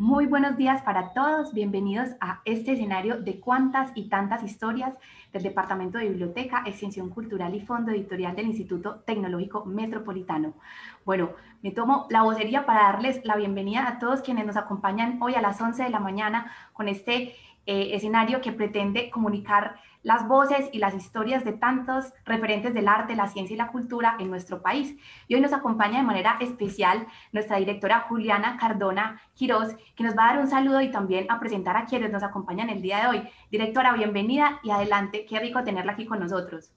Muy buenos días para todos, bienvenidos a este escenario de cuantas y tantas historias del Departamento de Biblioteca, Extensión Cultural y Fondo Editorial del Instituto Tecnológico Metropolitano. Bueno, me tomo la vocería para darles la bienvenida a todos quienes nos acompañan hoy a las 11 de la mañana con este eh, escenario que pretende comunicar las voces y las historias de tantos referentes del arte, la ciencia y la cultura en nuestro país. Y hoy nos acompaña de manera especial nuestra directora Juliana Cardona Quiroz, que nos va a dar un saludo y también a presentar a quienes nos acompañan el día de hoy. Directora, bienvenida y adelante. Qué rico tenerla aquí con nosotros.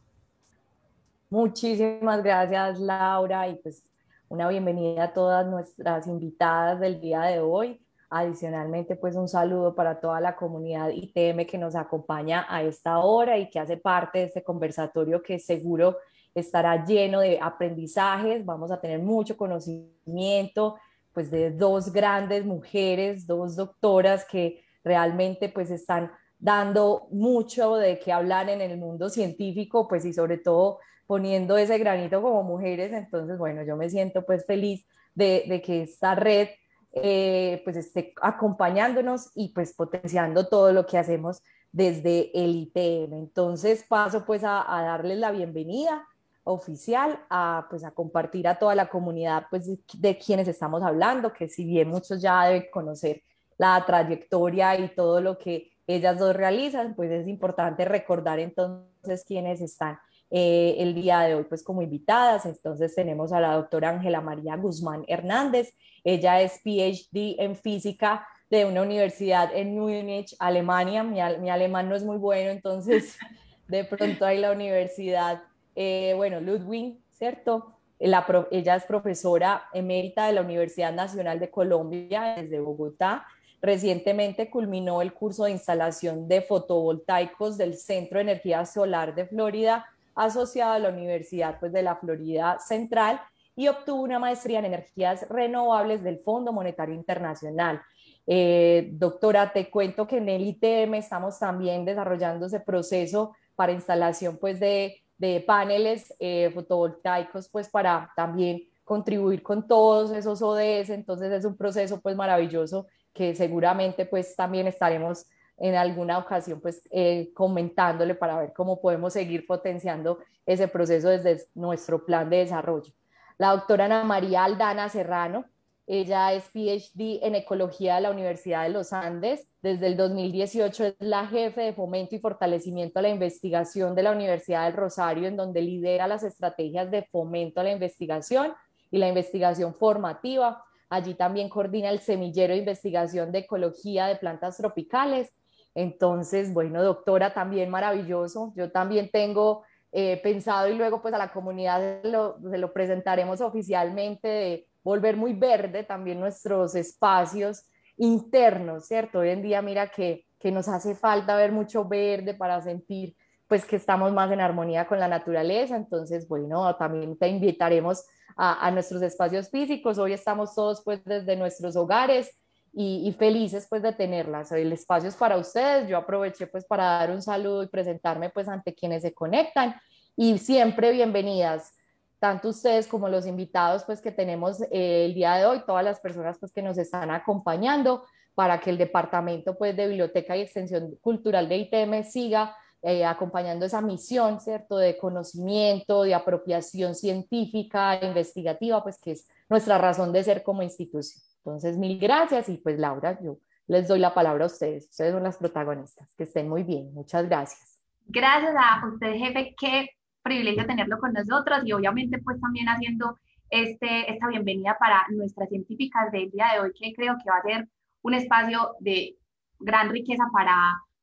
Muchísimas gracias, Laura, y pues una bienvenida a todas nuestras invitadas del día de hoy. Adicionalmente, pues un saludo para toda la comunidad ITM que nos acompaña a esta hora y que hace parte de este conversatorio que seguro estará lleno de aprendizajes. Vamos a tener mucho conocimiento, pues de dos grandes mujeres, dos doctoras que realmente pues están dando mucho de qué hablar en el mundo científico, pues y sobre todo poniendo ese granito como mujeres. Entonces, bueno, yo me siento pues feliz de, de que esta red eh, pues esté acompañándonos y pues potenciando todo lo que hacemos desde el ITM. Entonces paso pues a, darles la bienvenida oficial a pues a compartir a toda la comunidad pues de, quienes estamos hablando, que si bien muchos ya deben conocer la trayectoria y todo lo que ellas dos realizan, pues es importante recordar entonces quiénes están eh, el día de hoy pues como invitadas. Entonces tenemos a la doctora Ángela María Guzmán Hernández. Ella es PhD en física de una universidad en Múnich, Alemania. Mi, alemán no es muy bueno, entonces de pronto hay la universidad, eh, bueno, Ludwig, ¿cierto? ella es profesora emérita de la Universidad Nacional de Colombia desde Bogotá. Recientemente culminó el curso de instalación de fotovoltaicos del Centro de Energía Solar de Florida asociado a la Universidad pues, de la Florida Central y obtuvo una maestría en energías renovables del Fondo Monetario Internacional. Eh, doctora, te cuento que en el ITM estamos también desarrollando ese proceso para instalación pues, de, paneles eh, fotovoltaicos pues, para también contribuir con todos esos ODS. Entonces es un proceso pues, maravilloso que seguramente pues, también estaremos en alguna ocasión, pues eh, comentándole para ver cómo podemos seguir potenciando ese proceso desde nuestro plan de desarrollo. La doctora Ana María Aldana Serrano, ella es PhD en Ecología de la Universidad de los Andes. Desde el 2018 es la jefe de fomento y fortalecimiento a la investigación de la Universidad del Rosario, en donde lidera las estrategias de fomento a la investigación y la investigación formativa. Allí también coordina el semillero de investigación de ecología de plantas tropicales entonces, bueno, doctora, también maravilloso. Yo también tengo eh, pensado y luego pues a la comunidad lo, se lo presentaremos oficialmente de volver muy verde también nuestros espacios internos, ¿cierto? Hoy en día mira que, que nos hace falta ver mucho verde para sentir pues que estamos más en armonía con la naturaleza. Entonces, bueno, también te invitaremos a, a nuestros espacios físicos. Hoy estamos todos pues desde nuestros hogares y, felices pues de tenerlas. El espacio es para ustedes. Yo aproveché pues para dar un saludo y presentarme pues ante quienes se conectan y siempre bienvenidas tanto ustedes como los invitados pues que tenemos eh, el día de hoy, todas las personas pues que nos están acompañando para que el departamento pues de Biblioteca y Extensión Cultural de ITM siga eh, acompañando esa misión, ¿cierto? De conocimiento, de apropiación científica, investigativa, pues que es nuestra razón de ser como institución. Entonces, mil gracias y pues Laura, yo les doy la palabra a ustedes. Ustedes son las protagonistas. Que estén muy bien. Muchas gracias. Gracias a usted, jefe. Qué privilegio tenerlo con nosotros y obviamente pues también haciendo este, esta bienvenida para nuestras científicas del día de hoy, que creo que va a ser un espacio de gran riqueza para,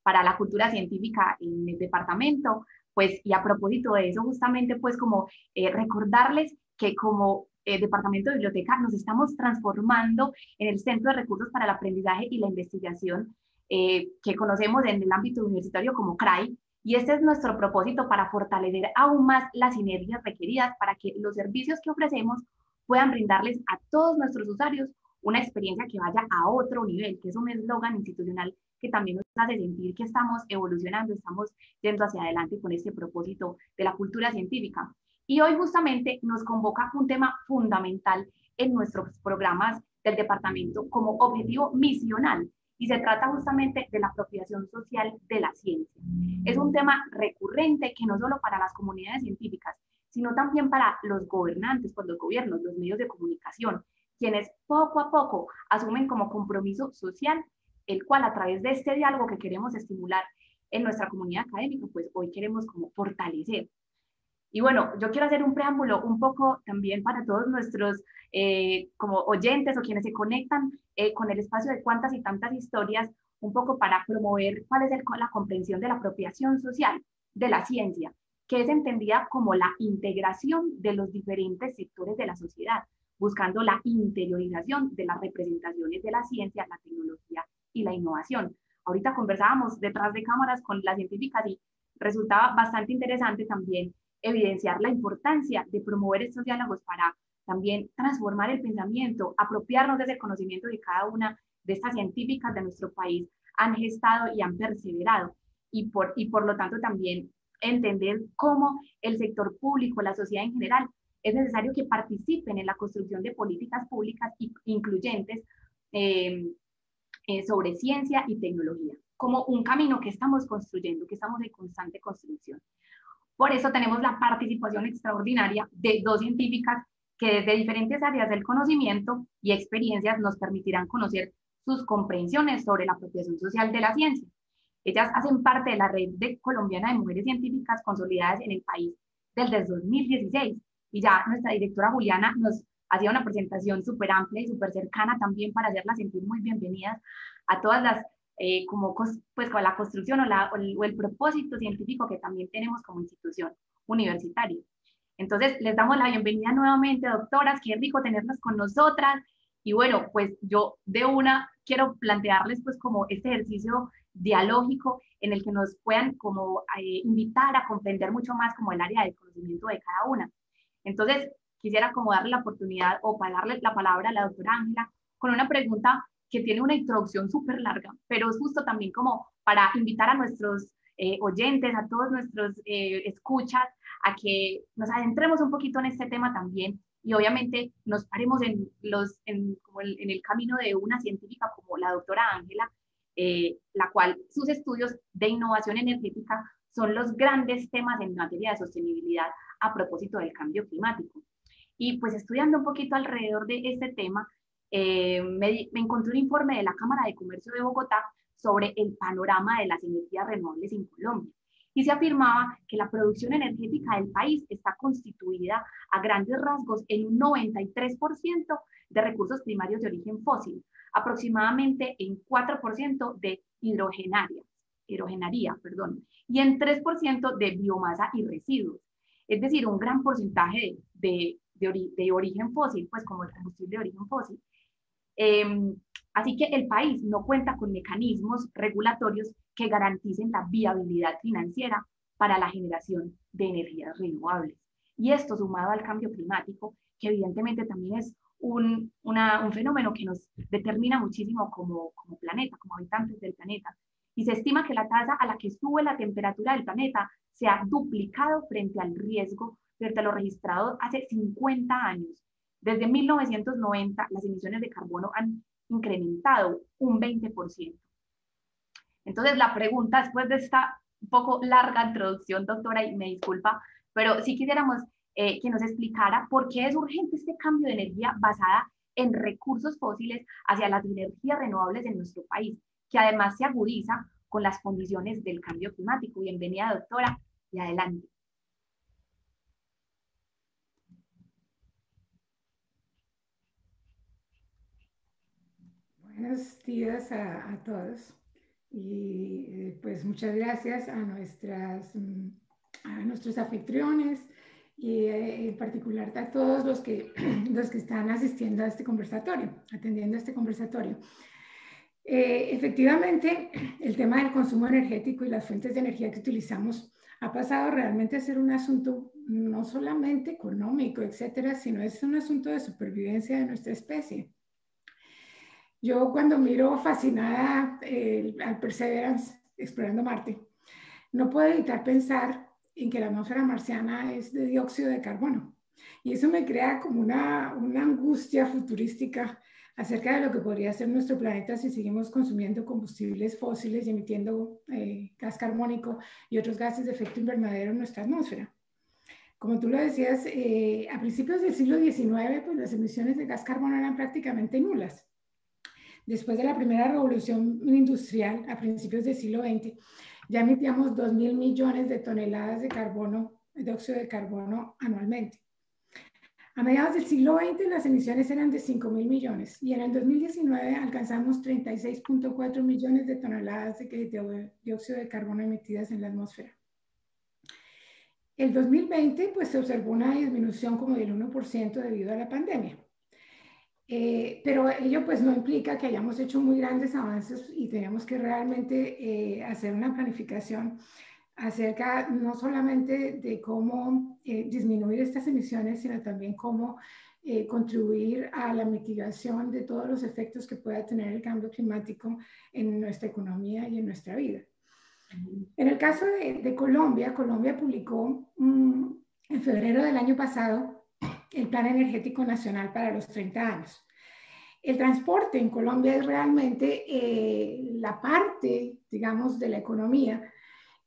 para la cultura científica en el departamento. Pues, y a propósito de eso, justamente, pues como eh, recordarles que como eh, Departamento de Biblioteca nos estamos transformando en el Centro de Recursos para el Aprendizaje y la Investigación eh, que conocemos en el ámbito universitario como CRAI. Y este es nuestro propósito para fortalecer aún más las sinergias requeridas para que los servicios que ofrecemos puedan brindarles a todos nuestros usuarios una experiencia que vaya a otro nivel, que es un eslogan institucional que también nos hace sentir que estamos evolucionando, estamos yendo hacia adelante con este propósito de la cultura científica. Y hoy justamente nos convoca un tema fundamental en nuestros programas del departamento como objetivo misional y se trata justamente de la apropiación social de la ciencia. Es un tema recurrente que no solo para las comunidades científicas, sino también para los gobernantes, pues los gobiernos, los medios de comunicación, quienes poco a poco asumen como compromiso social, el cual a través de este diálogo que queremos estimular en nuestra comunidad académica, pues hoy queremos como fortalecer. Y bueno, yo quiero hacer un preámbulo un poco también para todos nuestros eh, como oyentes o quienes se conectan eh, con el espacio de cuantas y tantas historias, un poco para promover cuál es la comprensión de la apropiación social de la ciencia, que es entendida como la integración de los diferentes sectores de la sociedad, buscando la interiorización de las representaciones de la ciencia, la tecnología y la innovación. Ahorita conversábamos detrás de cámaras con las científicas y resultaba bastante interesante también evidenciar la importancia de promover estos diálogos para también transformar el pensamiento, apropiarnos de ese conocimiento de cada una de estas científicas de nuestro país han gestado y han perseverado y por, y por lo tanto también entender cómo el sector público, la sociedad en general, es necesario que participen en la construcción de políticas públicas incluyentes eh, eh, sobre ciencia y tecnología, como un camino que estamos construyendo, que estamos en constante construcción. Por eso tenemos la participación extraordinaria de dos científicas que desde diferentes áreas del conocimiento y experiencias nos permitirán conocer sus comprensiones sobre la apropiación social de la ciencia. Ellas hacen parte de la red colombiana de mujeres científicas consolidadas en el país desde 2016 y ya nuestra directora Juliana nos hacía una presentación súper amplia y súper cercana también para hacerlas sentir muy bienvenidas a todas las, eh, como pues con la construcción o, la, o el propósito científico que también tenemos como institución universitaria. Entonces, les damos la bienvenida nuevamente, doctoras, qué rico tenerlas con nosotras. Y bueno, pues yo de una quiero plantearles pues como este ejercicio dialógico en el que nos puedan como eh, invitar a comprender mucho más como el área del conocimiento de cada una. Entonces, quisiera como darle la oportunidad o para darle la palabra a la doctora Ángela con una pregunta que tiene una introducción súper larga, pero es justo también como para invitar a nuestros eh, oyentes, a todos nuestros eh, escuchas, a que nos adentremos un poquito en este tema también y obviamente nos paremos en, los, en, como el, en el camino de una científica como la doctora Ángela, eh, la cual sus estudios de innovación energética son los grandes temas en materia de sostenibilidad a propósito del cambio climático. Y pues estudiando un poquito alrededor de este tema, eh, me, me, encontré un informe de la Cámara de Comercio de Bogotá sobre el panorama de las energías renovables en Colombia. Y se afirmaba que la producción energética del país está constituida a grandes rasgos en un 93% de recursos primarios de origen fósil, aproximadamente en 4% de hidrogenaria, hidrogenaría, perdón, y en 3% de biomasa y residuos. Es decir, un gran porcentaje de, de, de, origen fósil, pues como el combustible de origen fósil. Eh, así que el país no cuenta con mecanismos regulatorios que garanticen la viabilidad financiera para la generación de energías renovables. Y esto sumado al cambio climático, que evidentemente también es un, un fenómeno que nos determina muchísimo como, como planeta, como habitantes del planeta. Y se estima que la tasa a la que sube la temperatura del planeta se ha duplicado frente al riesgo, frente a lo registrado hace 50 años. Desde 1990, las emisiones de carbono han incrementado un 20%. Entonces, la pregunta después de esta un poco larga introducción, doctora, y me disculpa, pero sí quisiéramos eh, que nos explicara por qué es urgente este cambio de energía basada en recursos fósiles hacia las energías renovables en nuestro país, que además se agudiza con las condiciones del cambio climático. Bienvenida, doctora, y adelante. Buenos días a, a todos. Y eh, pues muchas gracias a, nuestras, mm, a nuestros anfitriones y eh, en particular a todos los que, los que están asistiendo a este conversatorio, atendiendo a este conversatorio. Eh, efectivamente, el tema del consumo energético y las fuentes de energía que utilizamos ha pasado realmente a ser un asunto no solamente económico, etcétera, sino es un asunto de supervivencia de nuestra especie. Yo cuando miro fascinada eh, al Perseverance explorando Marte, no puedo evitar pensar en que la atmósfera marciana es de dióxido de carbono. Y eso me crea como una, una angustia futurística acerca de lo que podría ser nuestro planeta si seguimos consumiendo combustibles fósiles y emitiendo eh, gas carbónico y otros gases de efecto invernadero en nuestra atmósfera. Como tú lo decías, eh, a principios del siglo XIX, pues las emisiones de gas carbono eran prácticamente nulas. Después de la primera revolución industrial, a principios del siglo XX, ya emitíamos 2 mil millones de toneladas de carbono, de óxido de carbono anualmente. A mediados del siglo XX las emisiones eran de 5 mil millones y en el 2019 alcanzamos 36.4 millones de toneladas de dióxido de carbono emitidas en la atmósfera. El 2020 pues se observó una disminución como del 1% debido a la pandemia. Eh, pero ello pues no implica que hayamos hecho muy grandes avances y tenemos que realmente eh, hacer una planificación acerca no solamente de cómo eh, disminuir estas emisiones, sino también cómo eh, contribuir a la mitigación de todos los efectos que pueda tener el cambio climático en nuestra economía y en nuestra vida. En el caso de, Colombia, Colombia publicó mm, en febrero del año pasado el Plan Energético Nacional para los 30 años. El transporte en Colombia es realmente eh, la parte, digamos, de la economía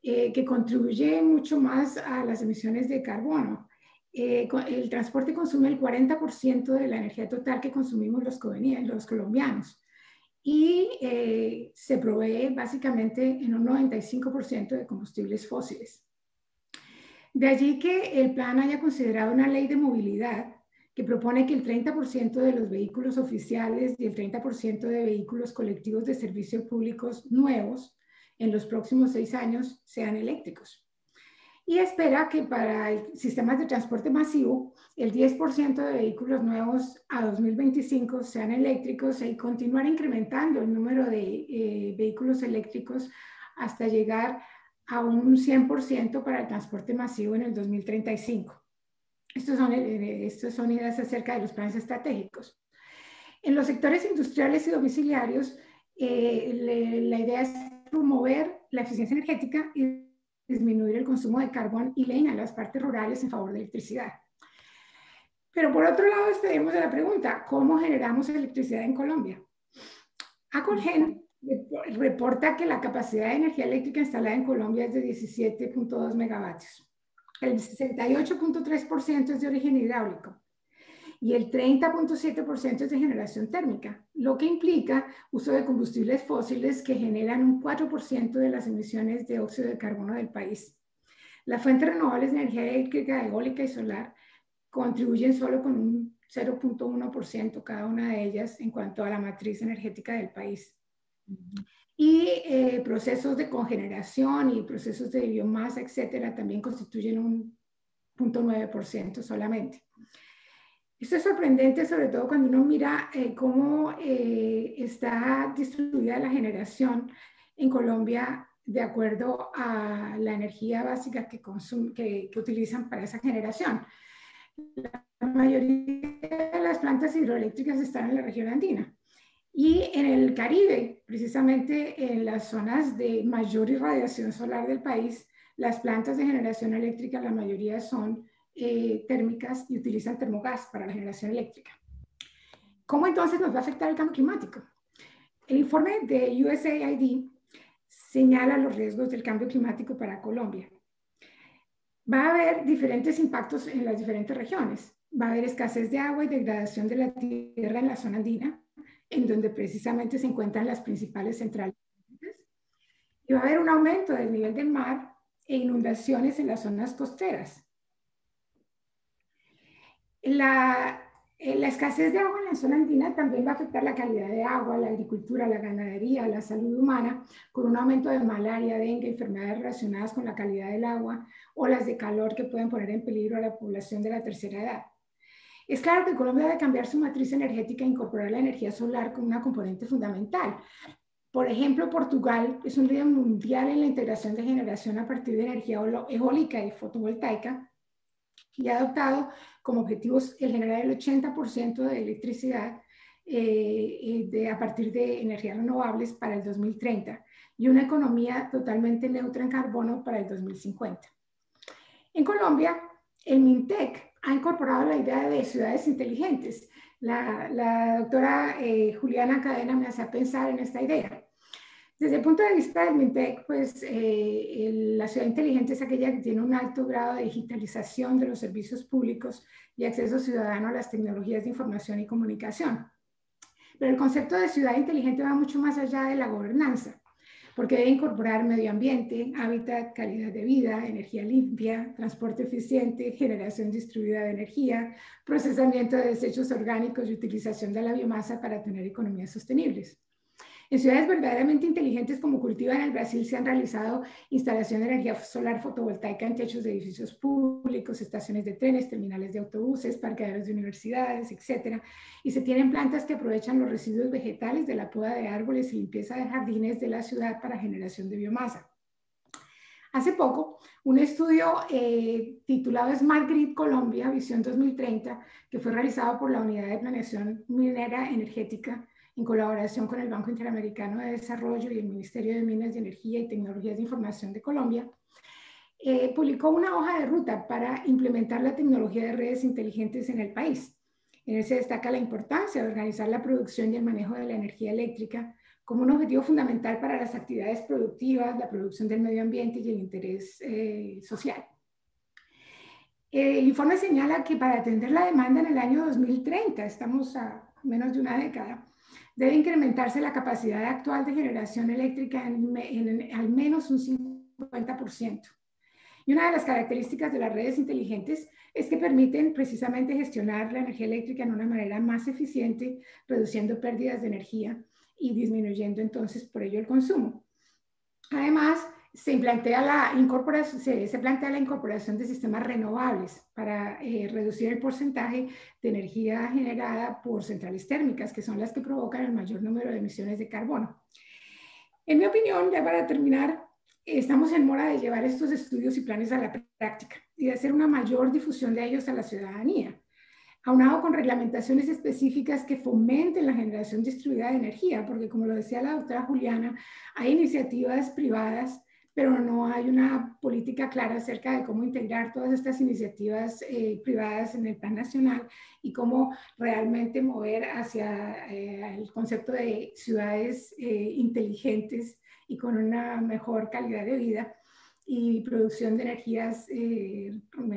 eh, que contribuye mucho más a las emisiones de carbono. Eh, el transporte consume el 40% de la energía total que consumimos los, los colombianos y se provee básicamente en un 95% de combustibles fósiles. De allí que el plan haya considerado una ley de movilidad que propone que el 30% de los vehículos oficiales y el 30% de vehículos colectivos de servicios públicos nuevos en los próximos seis años sean eléctricos. Y espera que para el sistemas de transporte masivo, el 10% de vehículos nuevos a 2025 sean eléctricos y continuar incrementando el número de eh, vehículos eléctricos hasta llegar a un 100% para el transporte masivo en el 2035. Estos son, eh, estos son ideas acerca de los planes estratégicos. En los sectores industriales y domiciliarios, eh, la idea es promover la eficiencia energética y disminuir el consumo de carbón y leña en las partes rurales en favor de electricidad. Pero por otro lado, tenemos la pregunta, ¿cómo generamos electricidad en Colombia? Acolgen reporta que la capacidad de energía eléctrica instalada en Colombia es de 17.2 megavatios. El 68.3% es de origen hidráulico y el 30.7% es de generación térmica, lo que implica uso de combustibles fósiles que generan un 4% de las emisiones de óxido de carbono del país. Las fuentes renovables de energía eléctrica, eólica y solar contribuyen solo con un 0.1% cada una de ellas en cuanto a la matriz energética del país. Y eh, procesos de cogeneración y procesos de biomasa, etcétera, también constituyen un 0.9% solamente. Esto es sorprendente, sobre todo cuando uno mira eh, cómo eh, está distribuida la generación en Colombia de acuerdo a la energía básica que, que, que utilizan para esa generación. La mayoría de las plantas hidroeléctricas están en la región andina. Y en el Caribe, precisamente en las zonas de mayor irradiación solar del país, las plantas de generación eléctrica, la mayoría son eh, térmicas y utilizan termogás para la generación eléctrica. ¿Cómo entonces nos va a afectar el cambio climático? El informe de USAID señala los riesgos del cambio climático para Colombia. Va a haber diferentes impactos en las diferentes regiones. Va a haber escasez de agua y degradación de la tierra en la zona andina, en donde precisamente se encuentran las principales centrales. Y va a haber un aumento del nivel del mar e inundaciones en las zonas costeras. La, eh, la, escasez de agua en la zona andina también va a afectar la calidad de agua, la agricultura, la ganadería, la salud humana, con un aumento de malaria, dengue, enfermedades relacionadas con la calidad del agua o las de calor que pueden poner en peligro a la población de la tercera edad. Es claro que Colombia debe cambiar su matriz energética e incorporar la energía solar como una componente fundamental. Por ejemplo, Portugal es un líder mundial en la integración de generación a partir de energía eólica y fotovoltaica y ha adoptado como objetivos el generar el 80% de electricidad eh, eh, de, a partir de energías renovables para el 2030 y una economía totalmente neutra en carbono para el 2050. En Colombia, el MINTEC ha incorporado la idea de ciudades inteligentes, la, la doctora eh, Juliana Cadena me hace pensar en esta idea. Desde el punto de vista del MINTEC, pues eh, la ciudad inteligente es aquella que tiene un alto grado de digitalización de los servicios públicos y acceso ciudadano a las tecnologías de información y comunicación. Pero el concepto de ciudad inteligente va mucho más allá de la gobernanza, porque debe incorporar medio ambiente, hábitat, calidad de vida, energía limpia, transporte eficiente, generación distribuida de energía, procesamiento de desechos orgánicos y utilización de la biomasa para tener economías sostenibles. En ciudades verdaderamente inteligentes como Cultiva en el Brasil se han realizado instalaciones de energía solar fotovoltaica en techos de edificios públicos, estaciones de trenes, terminales de autobuses, parqueaderos de universidades, etc. Y se tienen plantas que aprovechan los residuos vegetales de la poda de árboles y limpieza de jardines de la ciudad para generación de biomasa. Hace poco, un estudio eh, titulado Smart Grid Colombia, Visión 2030, que fue realizado por la Unidad de Planeación Minera Energética, en colaboración con el Banco Interamericano de Desarrollo y el Ministerio de Minas y Energía y Tecnologías de Información de Colombia, eh, publicó una hoja de ruta para implementar la tecnología de redes inteligentes en el país. En él se destaca la importancia de organizar la producción y el manejo de la energía eléctrica como un objetivo fundamental para las actividades productivas, la producción del medio ambiente y el interés eh, social. El informe señala que para atender la demanda en el año 2030, estamos a menos de una década, debe incrementarse la capacidad actual de generación eléctrica en, al menos un 50%. Y una de las características de las redes inteligentes es que permiten precisamente gestionar la energía eléctrica en una manera más eficiente, reduciendo pérdidas de energía y disminuyendo entonces por ello el consumo. Además, se plantea la incorporación, se, plantea la incorporación de sistemas renovables para eh, reducir el porcentaje de energía generada por centrales térmicas, que son las que provocan el mayor número de emisiones de carbono. En mi opinión, ya para terminar, estamos en mora de llevar estos estudios y planes a la práctica y de hacer una mayor difusión de ellos a la ciudadanía, aunado con reglamentaciones específicas que fomenten la generación distribuida de energía, porque como lo decía la doctora Juliana, hay iniciativas privadas pero no hay una política clara acerca de cómo integrar todas estas iniciativas eh, privadas en el plan nacional y cómo realmente mover hacia eh, el concepto de ciudades eh, inteligentes y con una mejor calidad de vida y producción de energías,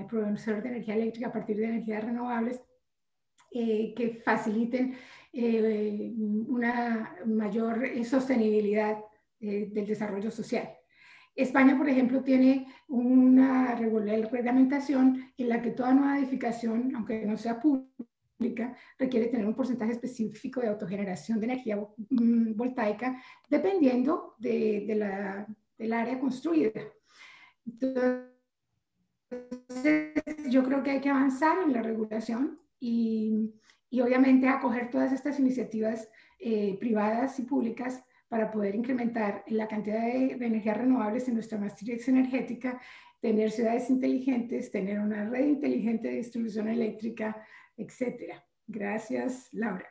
producción de energía eléctrica a partir de energías renovables que faciliten una mayor sostenibilidad del desarrollo social. España, por ejemplo, tiene una reglamentación en la que toda nueva edificación, aunque no sea pública, requiere tener un porcentaje específico de autogeneración de energía mm, voltaica dependiendo de, la, del área construida. Entonces, yo creo que hay que avanzar en la regulación y, y obviamente acoger todas estas iniciativas eh, privadas y públicas para poder incrementar la cantidad de, energías renovables en nuestra matriz energética, tener ciudades inteligentes, tener una red inteligente de distribución eléctrica, etcétera. Gracias, Laura.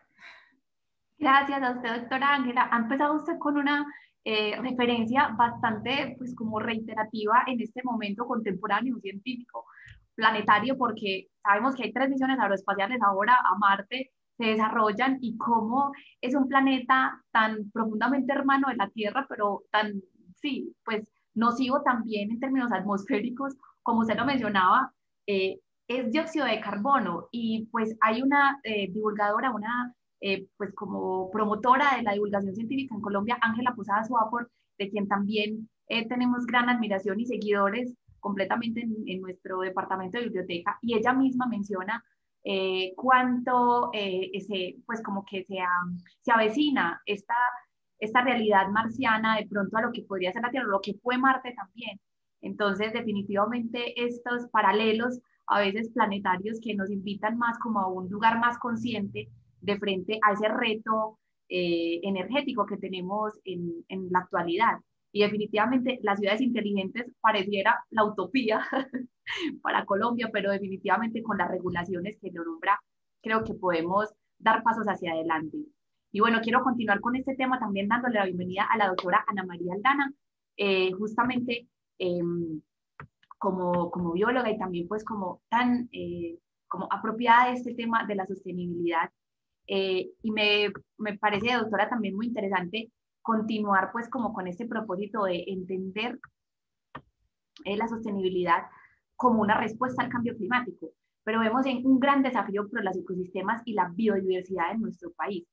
Gracias a usted, doctora Ángela. Ha empezado usted con una eh, referencia bastante, pues, como reiterativa en este momento contemporáneo científico planetario, porque sabemos que hay tres misiones aeroespaciales ahora a Marte se desarrollan y cómo es un planeta tan profundamente hermano de la Tierra, pero tan, sí, pues nocivo también en términos atmosféricos, como usted lo mencionaba, eh, es dióxido de carbono y pues hay una eh, divulgadora, una eh, pues como promotora de la divulgación científica en Colombia, Ángela Posada Suapor, de quien también tenemos gran admiración y seguidores completamente en, en, nuestro departamento de biblioteca y ella misma menciona eh, cuánto eh, ese, pues como que se, se avecina esta, esta realidad marciana de pronto a lo que podría ser la Tierra, lo que fue Marte también. Entonces, definitivamente estos paralelos a veces planetarios que nos invitan más como a un lugar más consciente de frente a ese reto eh, energético que tenemos en, en, la actualidad. Y definitivamente las ciudades inteligentes pareciera la utopía para Colombia, pero definitivamente con las regulaciones que lo nombra, creo que podemos dar pasos hacia adelante. Y bueno, quiero continuar con este tema también dándole la bienvenida a la doctora Ana María Aldana, eh, justamente em, como, como bióloga y también pues como tan eh, como apropiada de este tema de la sostenibilidad. Eh, y me, me parece, doctora, también muy interesante continuar pues como con este propósito de entender eh, la sostenibilidad como una respuesta al cambio climático, pero vemos en un gran desafío para los ecosistemas y la biodiversidad en nuestro país.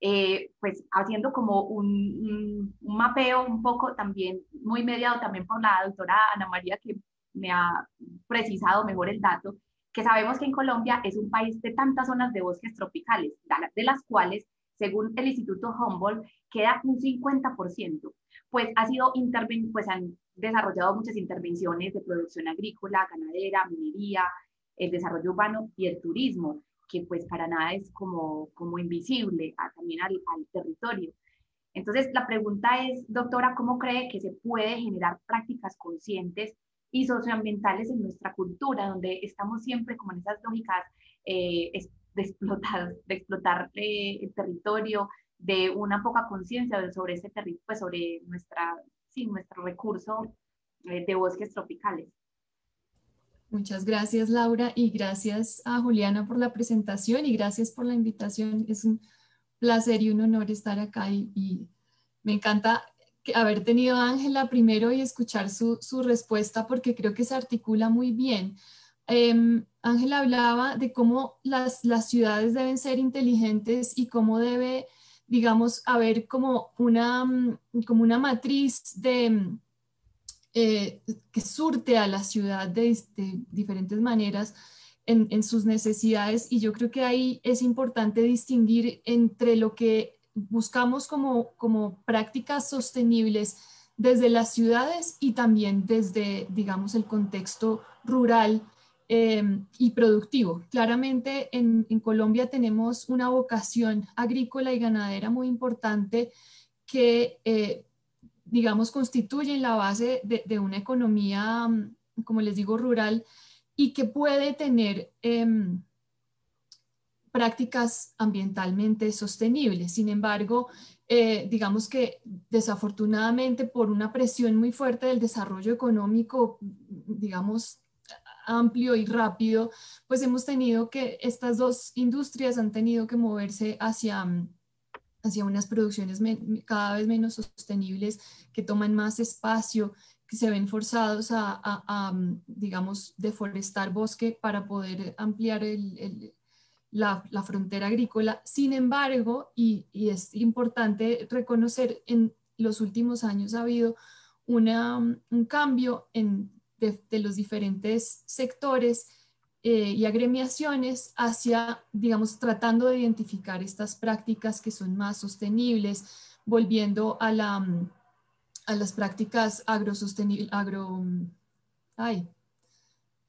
Eh, pues haciendo como un, un, mapeo un poco también, muy mediado también por la doctora Ana María, que me ha precisado mejor el dato, que sabemos que en Colombia es un país de tantas zonas de bosques tropicales, de las cuales, según el Instituto Humboldt, queda un 50%, pues, ha sido pues han desarrollado muchas intervenciones de producción agrícola, ganadera, minería, el desarrollo urbano y el turismo, que pues para nada es como, como invisible también al, al territorio. Entonces, la pregunta es, doctora, ¿cómo cree que se puede generar prácticas conscientes y socioambientales en nuestra cultura, donde estamos siempre como en esas lógicas eh, de explotar, de explotar eh, el territorio, de una poca conciencia sobre territorio, pues sobre nuestra, nuestro recurso eh, de bosques tropicales. Muchas gracias, Laura, y gracias a Juliana por la presentación y gracias por la invitación. Es un placer y un honor estar acá y, y me encanta haber tenido a Ángela primero y escuchar su, su, respuesta porque creo que se articula muy bien. Em, Ángela hablaba de cómo las, las, ciudades deben ser inteligentes y cómo debe, digamos, haber como una, mm, como una matriz mm, eh, que surte a la ciudad de, de diferentes maneras en, en sus necesidades. Y yo creo que ahí es importante distinguir entre lo que buscamos como, como prácticas sostenibles desde las ciudades y también desde, digamos, el contexto rural em, y productivo. Claramente en, Colombia tenemos una vocación agrícola y ganadera muy importante que, eh, digamos, constituye la base de, una economía, como les digo, rural y que puede tener em, prácticas ambientalmente sostenibles. Sin embargo, eh, digamos que desafortunadamente por una presión muy fuerte del desarrollo económico, digamos, amplio y rápido, pues hemos tenido que, estas dos industrias han tenido que moverse hacia, hacia unas producciones cada vez menos sostenibles, que toman más espacio, que se ven forzados a, digamos, deforestar bosque para poder ampliar el la, frontera agrícola. Sin embargo, y, es importante reconocer, en los últimos años ha habido una, un cambio en, de, los diferentes sectores eh, y agremiaciones hacia, digamos, tratando de identificar estas prácticas que son más sostenibles, volviendo a, la, a las prácticas agrosostenibles, agro... Ay,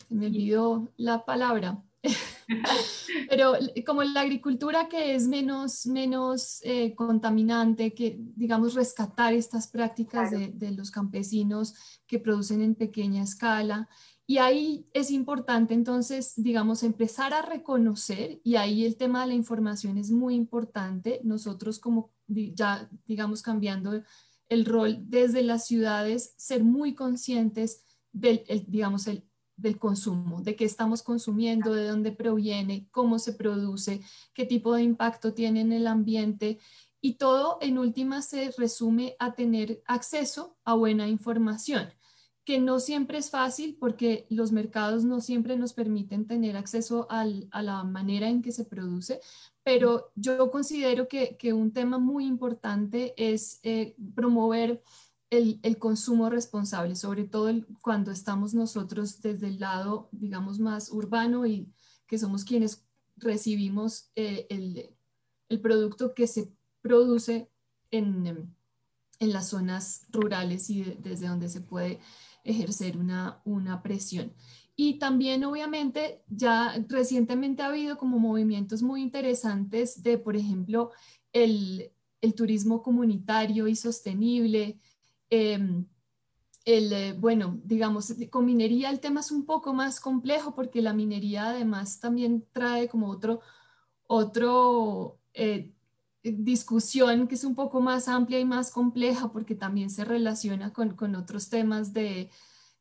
me olvidó la palabra. Pero como la agricultura que es menos, menos eh, contaminante, que digamos rescatar estas prácticas de, de, los campesinos que producen en pequeña escala. Y ahí es importante entonces, digamos, empezar a reconocer, y ahí el tema de la información es muy importante, nosotros como ya, digamos, cambiando el rol desde las ciudades, ser muy conscientes del, digamos, el, del consumo, de qué estamos consumiendo, de dónde proviene, cómo se produce, qué tipo de impacto tiene en el ambiente. Y todo en última se resume a tener acceso a buena información, que no siempre es fácil porque los mercados no siempre nos permiten tener acceso a la manera en que se produce, pero yo considero que, un tema muy importante es eh, promover el, consumo responsable, sobre todo cuando estamos nosotros desde el lado, digamos, más urbano y que somos quienes recibimos eh, el, producto que se produce en, las zonas rurales y desde donde se puede ejercer una, una presión. Y también, obviamente, ya recientemente ha habido como movimientos muy interesantes de, por ejemplo, el, el turismo comunitario y sostenible, Em, el, eh, bueno, digamos, con minería el tema es un poco más complejo porque la minería además también trae como otro, otro eh, discusión que es un poco más amplia y más compleja porque también se relaciona con, con otros temas de,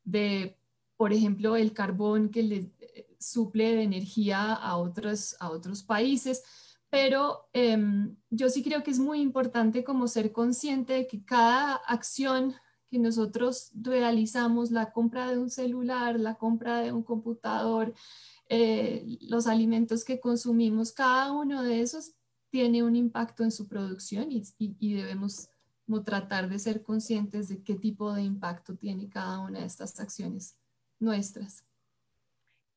de, por ejemplo, el carbón que le eh, suple de energía a otros, a otros países pero em, yo sí creo que es muy importante como ser consciente de que cada acción que nosotros realizamos, la compra de un celular, la compra de un computador, eh, los alimentos que consumimos, cada uno de esos tiene un impacto en su producción y, y debemos como tratar de ser conscientes de qué tipo de impacto tiene cada una de estas acciones nuestras.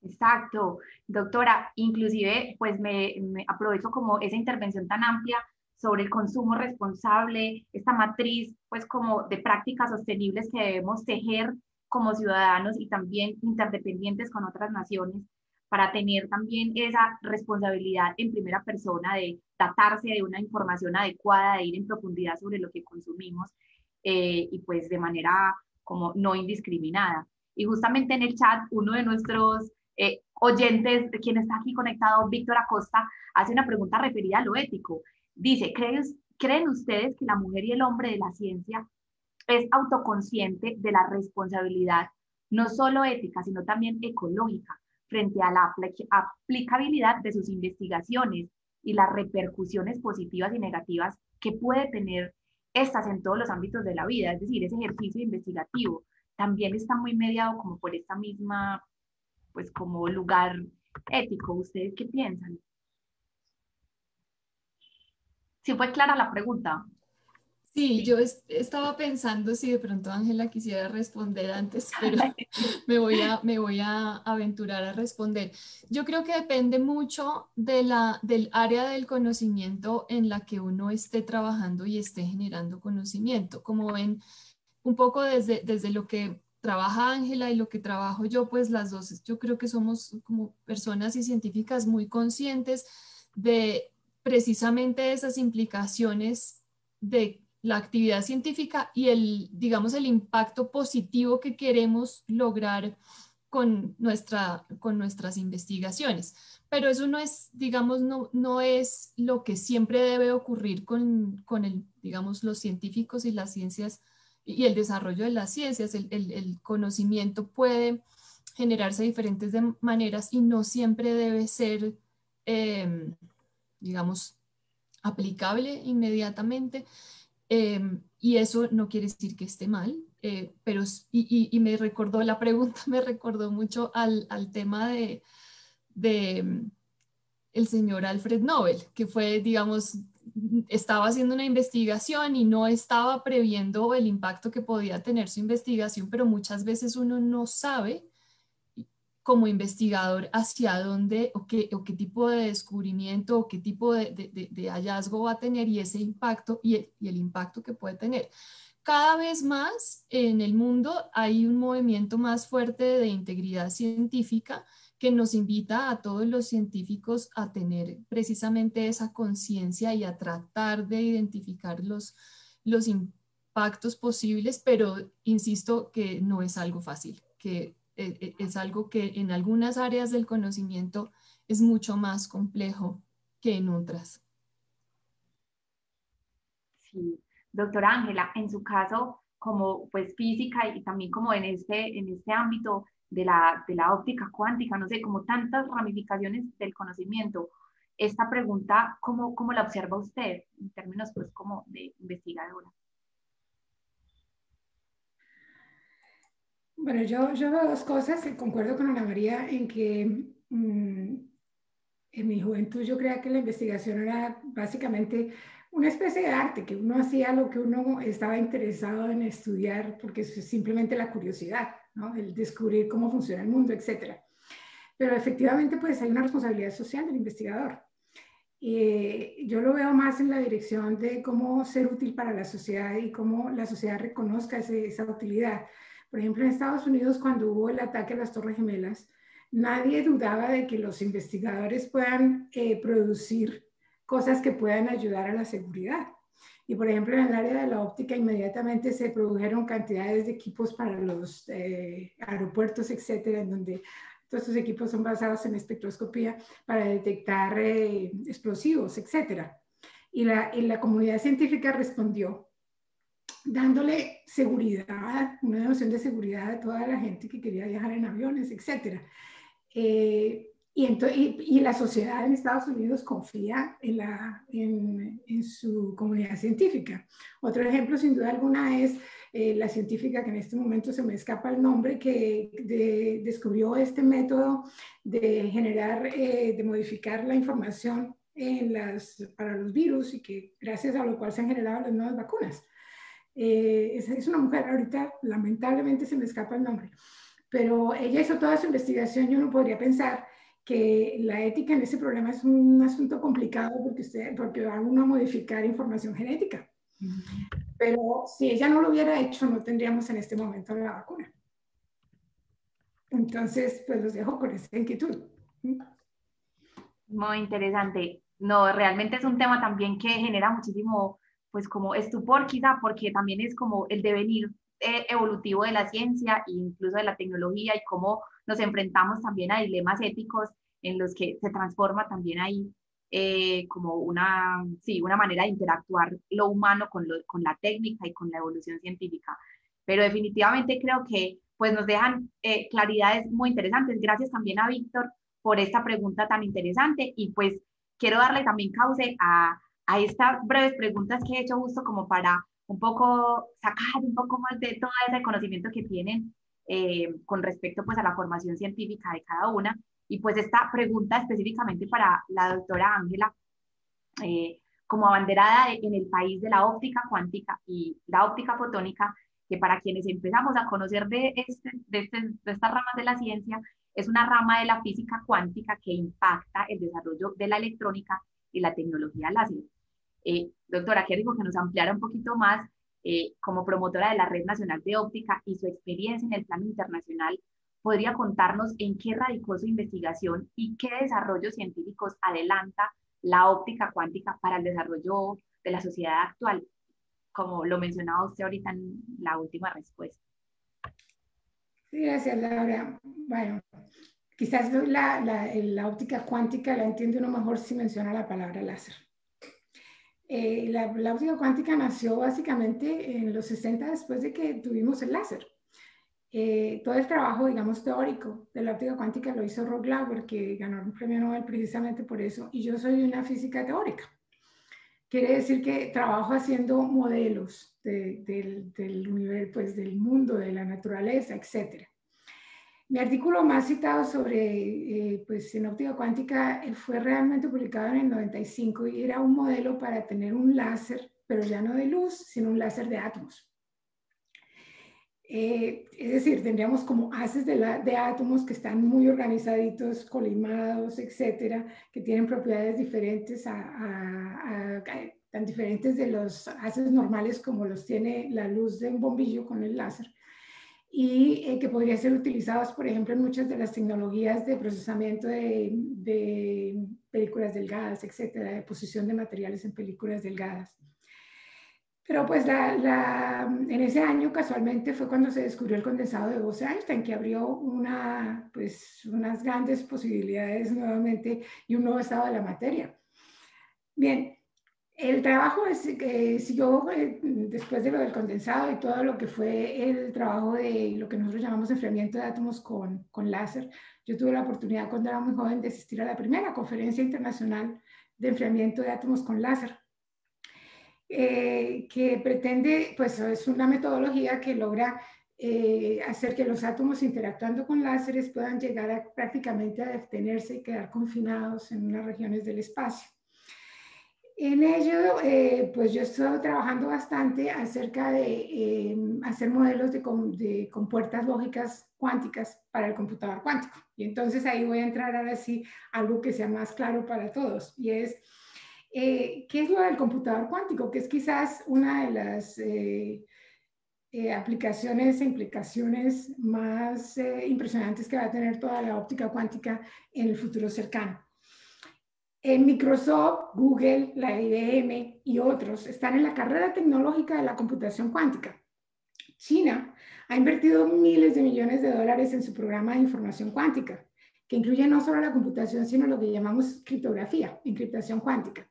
Exacto, doctora. Inclusive, pues me, aprovecho como esa intervención tan amplia sobre el consumo responsable, esta matriz, pues como de prácticas sostenibles que debemos tejer como ciudadanos y también interdependientes con otras naciones para tener también esa responsabilidad en primera persona de tratarse de una información adecuada, de ir en profundidad sobre lo que consumimos eh, y pues de manera como no indiscriminada. Y justamente en el chat, uno de nuestros eh, oyentes, quien está aquí conectado, Víctor Acosta, hace una pregunta referida a lo ético. Dice, ¿creen, ¿creen ustedes que la mujer y el hombre de la ciencia es autoconsciente de la responsabilidad, no solo ética, sino también ecológica, frente a la aplicabilidad de sus investigaciones y las repercusiones positivas y negativas que puede tener estas en todos los ámbitos de la vida, es decir, ese ejercicio investigativo también está muy mediado como por esta misma, pues como lugar ético. ¿Ustedes qué piensan? ¿Sí fue clara la pregunta? Sí, yo estaba pensando si de pronto Ángela quisiera responder antes, pero me voy, a, me voy a aventurar a responder. Yo creo que depende mucho de la, del área del conocimiento en la que uno esté trabajando y esté generando conocimiento. Como ven, un poco desde, desde lo que trabaja Ángela y lo que trabajo yo, pues las dos, yo creo que somos como personas y científicas muy conscientes de precisamente esas implicaciones de la actividad científica y el, digamos, el impacto positivo que queremos lograr con, nuestra, con nuestras investigaciones. Pero eso no es, digamos, no, no es lo que siempre debe ocurrir con, con el, digamos, los científicos y las ciencias y el desarrollo de las ciencias. El, el, conocimiento puede generarse de diferentes maneras y no siempre debe ser, em, digamos, aplicable inmediatamente. Em, y eso no quiere decir que esté mal, eh, pero y, y, me recordó, la pregunta me recordó mucho al, al tema de, de, em, el señor Alfred Nobel, que fue, digamos, estaba haciendo una investigación y no estaba previendo el impacto que podía tener su investigación, pero muchas veces uno no sabe como investigador hacia dónde o qué, o qué tipo de descubrimiento o qué tipo de, hallazgo va a tener y ese impacto y el, impacto que puede tener. Cada vez más en el mundo hay un movimiento más fuerte de integridad científica que nos invita a todos los científicos a tener precisamente esa conciencia y a tratar de identificar los, los impactos posibles, pero insisto que no es algo fácil, que e, e, es algo que en algunas áreas del conocimiento es mucho más complejo que en otras. Sí, doctora Ángela, en su caso, como pues física y también como en este, en este ámbito de la, de la óptica cuántica, no sé, como tantas ramificaciones del conocimiento, esta pregunta, ¿cómo, cómo la observa usted en términos pues como de investigadora? Bueno, yo, yo veo dos cosas. Concuerdo con Ana María en que mm, en mi juventud yo creía que la investigación era básicamente una especie de arte, que uno hacía lo que uno estaba interesado en estudiar porque es simplemente la curiosidad, el descubrir cómo funciona el mundo, etc. Pero efectivamente pues hay una responsabilidad social del investigador. Y yo lo veo más en la dirección de cómo ser útil para la sociedad y cómo la sociedad reconozca esa utilidad. Por ejemplo, en Estados Unidos, cuando hubo el ataque a las Torres Gemelas, nadie dudaba de que los investigadores puedan eh, producir cosas que puedan ayudar a la seguridad. Y por ejemplo, en el área de la óptica inmediatamente se produjeron cantidades de equipos para los eh, aeropuertos, etcétera, en donde todos estos equipos son basados en espectroscopía para detectar eh, explosivos, etcétera. Y la, y la comunidad científica respondió dándole seguridad, una noción de seguridad a toda la gente que quería viajar en aviones, etc. Eh, Y, y, la sociedad en Estados Unidos confía en, la, en, en, su comunidad científica. Otro ejemplo, sin duda alguna, es eh, la científica que en este momento se me escapa el nombre, que descubrió este método de generar, eh, de modificar la información en las, para los virus y que gracias a lo cual se han generado las nuevas vacunas. Eh, es, es una mujer, ahorita lamentablemente se me escapa el nombre, pero ella hizo toda su investigación, yo no podría pensar que la ética en ese problema es un asunto complicado porque, usted, porque va uno a modificar información genética. Pero si ella no lo hubiera hecho, no tendríamos en este momento la vacuna. Entonces, pues los dejo con esa inquietud. Muy interesante. No, realmente es un tema también que genera muchísimo, pues como estupor quizá, porque también es como el devenir eh, evolutivo de la ciencia e incluso de la tecnología y cómo nos enfrentamos también a dilemas éticos en los que se transforma también ahí eh, como una, sí, una manera de interactuar lo humano con, lo, con la técnica y con la evolución científica. Pero definitivamente creo que pues nos dejan eh, claridades muy interesantes. Gracias también a Víctor por esta pregunta tan interesante y pues quiero darle también cauce a, a estas breves preguntas que he hecho justo como para un poco sacar un poco más de todo ese conocimiento que tienen eh, con respecto pues a la formación científica de cada una. Y pues esta pregunta específicamente para la doctora Ángela, eh, como abanderada en el país de la óptica cuántica y la óptica fotónica, que para quienes empezamos a conocer de, este, de, este, de estas ramas de la ciencia, es una rama de la física cuántica que impacta el desarrollo de la electrónica y la tecnología láser. Eh, doctora, quiero que nos ampliara un poquito más eh, como promotora de la Red Nacional de Óptica y su experiencia en el plano internacional. ¿Podría contarnos en qué radicó su investigación y qué desarrollos científicos adelanta la óptica cuántica para el desarrollo de la sociedad actual? Como lo mencionaba usted ahorita en la última respuesta. Gracias, Laura. Bueno, quizás la, la óptica cuántica la entiende uno mejor si menciona la palabra láser. Eh, la, la, óptica cuántica nació básicamente en los 60 después de que tuvimos el láser. Eh, todo el trabajo, digamos, teórico de la óptica cuántica lo hizo Rod Glauber, que ganó un premio Nobel precisamente por eso, y yo soy una física teórica. Quiere decir que trabajo haciendo modelos del, del pues del mundo, de la naturaleza, etcétera. Mi artículo más citado sobre eh, pues, óptica cuántica eh, fue realmente publicado en el 95 y era un modelo para tener un láser, pero ya no de luz, sino un láser de átomos. Eh, es decir, tendríamos como haces de, átomos que están muy organizaditos, colimados, etcétera, que tienen propiedades diferentes, tan diferentes de los haces normales como los tiene la luz de un bombillo con el láser y eh, que podrían ser utilizados, por ejemplo, en muchas de las tecnologías de procesamiento de, de, películas delgadas, etcétera, de posición de materiales en películas delgadas. Pero pues la, la, en ese año casualmente fue cuando se descubrió el condensado de Bose-Einstein, que abrió una, pues, unas grandes posibilidades nuevamente y un nuevo estado de la materia. Bien, el trabajo es, que siguió eh, después de lo del condensado y todo lo que fue el trabajo de lo que nosotros llamamos enfriamiento de átomos con, láser. Yo tuve la oportunidad cuando era muy joven de asistir a la primera conferencia internacional de enfriamiento de átomos con láser, eh, que pretende, pues es una metodología que logra eh, hacer que los átomos interactuando con láseres puedan llegar prácticamente a detenerse y quedar confinados en unas regiones del espacio. En ello, eh, pues yo estoy trabajando bastante acerca de eh, hacer modelos de, de compuertas lógicas cuánticas para el computador cuántico. Y entonces ahí voy a entrar ahora sí algo que sea más claro para todos. Y es, eh, ¿qué es lo del computador cuántico? Que es quizás una de las aplicaciones e implicaciones más impresionantes que va a tener toda la óptica cuántica en el futuro cercano. En Microsoft, Google, la IBM y otros están en la carrera tecnológica de la computación cuántica. China ha invertido miles de millones de dólares en su programa de información cuántica, que incluye no solo la computación, sino lo que llamamos criptografía, encriptación cuántica.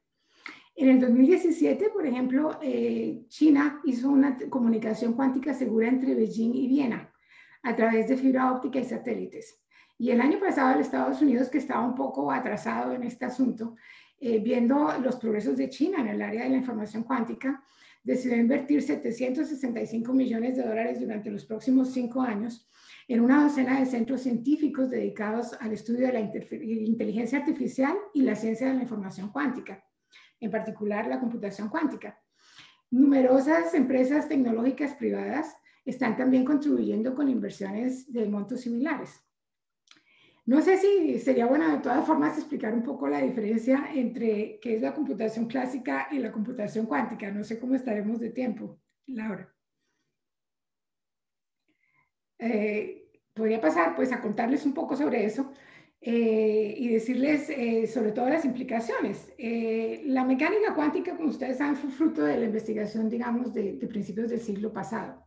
En el 2017, por ejemplo, eh, China hizo una comunicación cuántica segura entre Beijing y Viena a través de fibra óptica y satélites. Y el año pasado el Estados Unidos, que estaba un poco atrasado en este asunto, eh, viendo los progresos de China en el área de la información cuántica, decidió invertir 765 millones de dólares durante los próximos cinco años en una docena de centros científicos dedicados al estudio de la inteligencia artificial y la ciencia de la información cuántica, en particular la computación cuántica. Numerosas empresas tecnológicas privadas están también contribuyendo con inversiones de montos similares. No sé si sería bueno de todas formas explicar un poco la diferencia entre qué es la computación clásica y la computación cuántica. No sé cómo estaremos de tiempo, Laura. Eh, podría pasar pues a contarles un poco sobre eso eh, y decirles eh, sobre todo las implicaciones. la mecánica cuántica, como ustedes saben, fue fruto de la investigación, digamos, de principios del siglo pasado,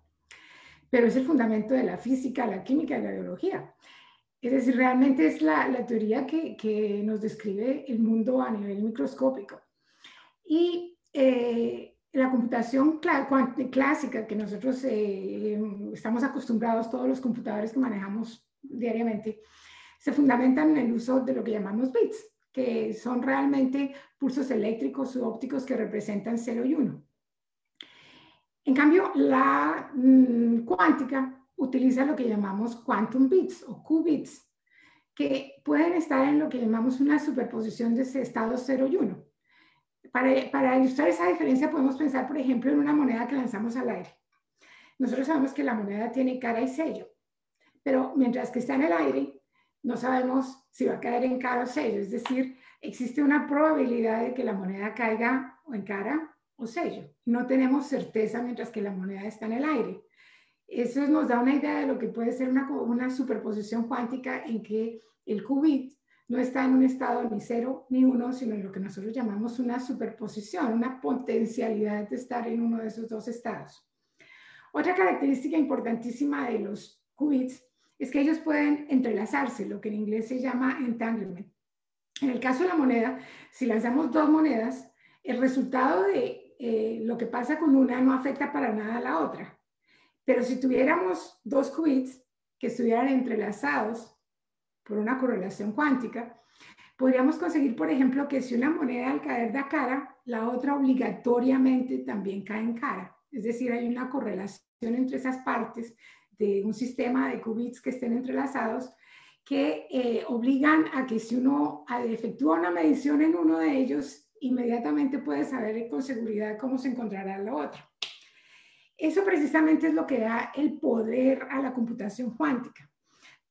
pero es el fundamento de la física, la química y la biología. Es decir, realmente es la, la teoría que, que, nos describe el mundo a nivel microscópico. Y eh, la computación clásica que nosotros eh, estamos acostumbrados, todos los computadores que manejamos diariamente, se fundamentan en el uso de lo que llamamos bits, que son realmente pulsos eléctricos u ópticos que representan 0 y 1. En cambio, la mm, cuántica utiliza lo que llamamos quantum bits o qubits, que pueden estar en lo que llamamos una superposición de estados 0 y 1. Para, para ilustrar esa diferencia podemos pensar, por ejemplo, en una moneda que lanzamos al aire. Nosotros sabemos que la moneda tiene cara y sello, pero mientras que está en el aire, no sabemos si va a caer en cara o sello, es decir, existe una probabilidad de que la moneda caiga en cara o sello. No tenemos certeza mientras que la moneda está en el aire. Eso nos da una idea de lo que puede ser una, superposición cuántica en que el qubit no está en un estado ni cero ni uno, sino en lo que nosotros llamamos una superposición, una potencialidad de estar en uno de esos dos estados. Otra característica importantísima de los qubits es que ellos pueden entrelazarse, lo que en inglés se llama entanglement. En el caso de la moneda, si lanzamos dos monedas, el resultado de eh, lo que pasa con una no afecta para nada a la otra. Pero si tuviéramos dos qubits que estuvieran entrelazados por una correlación cuántica, podríamos conseguir, por ejemplo, que si una moneda al caer da cara, la otra obligatoriamente también cae en cara. Es decir, hay una correlación entre esas partes de un sistema de qubits que estén entrelazados que eh, obligan a que si uno efectúa una medición en uno de ellos, inmediatamente puede saber con seguridad cómo se encontrará la otra. Eso precisamente es lo que da el poder a la computación cuántica.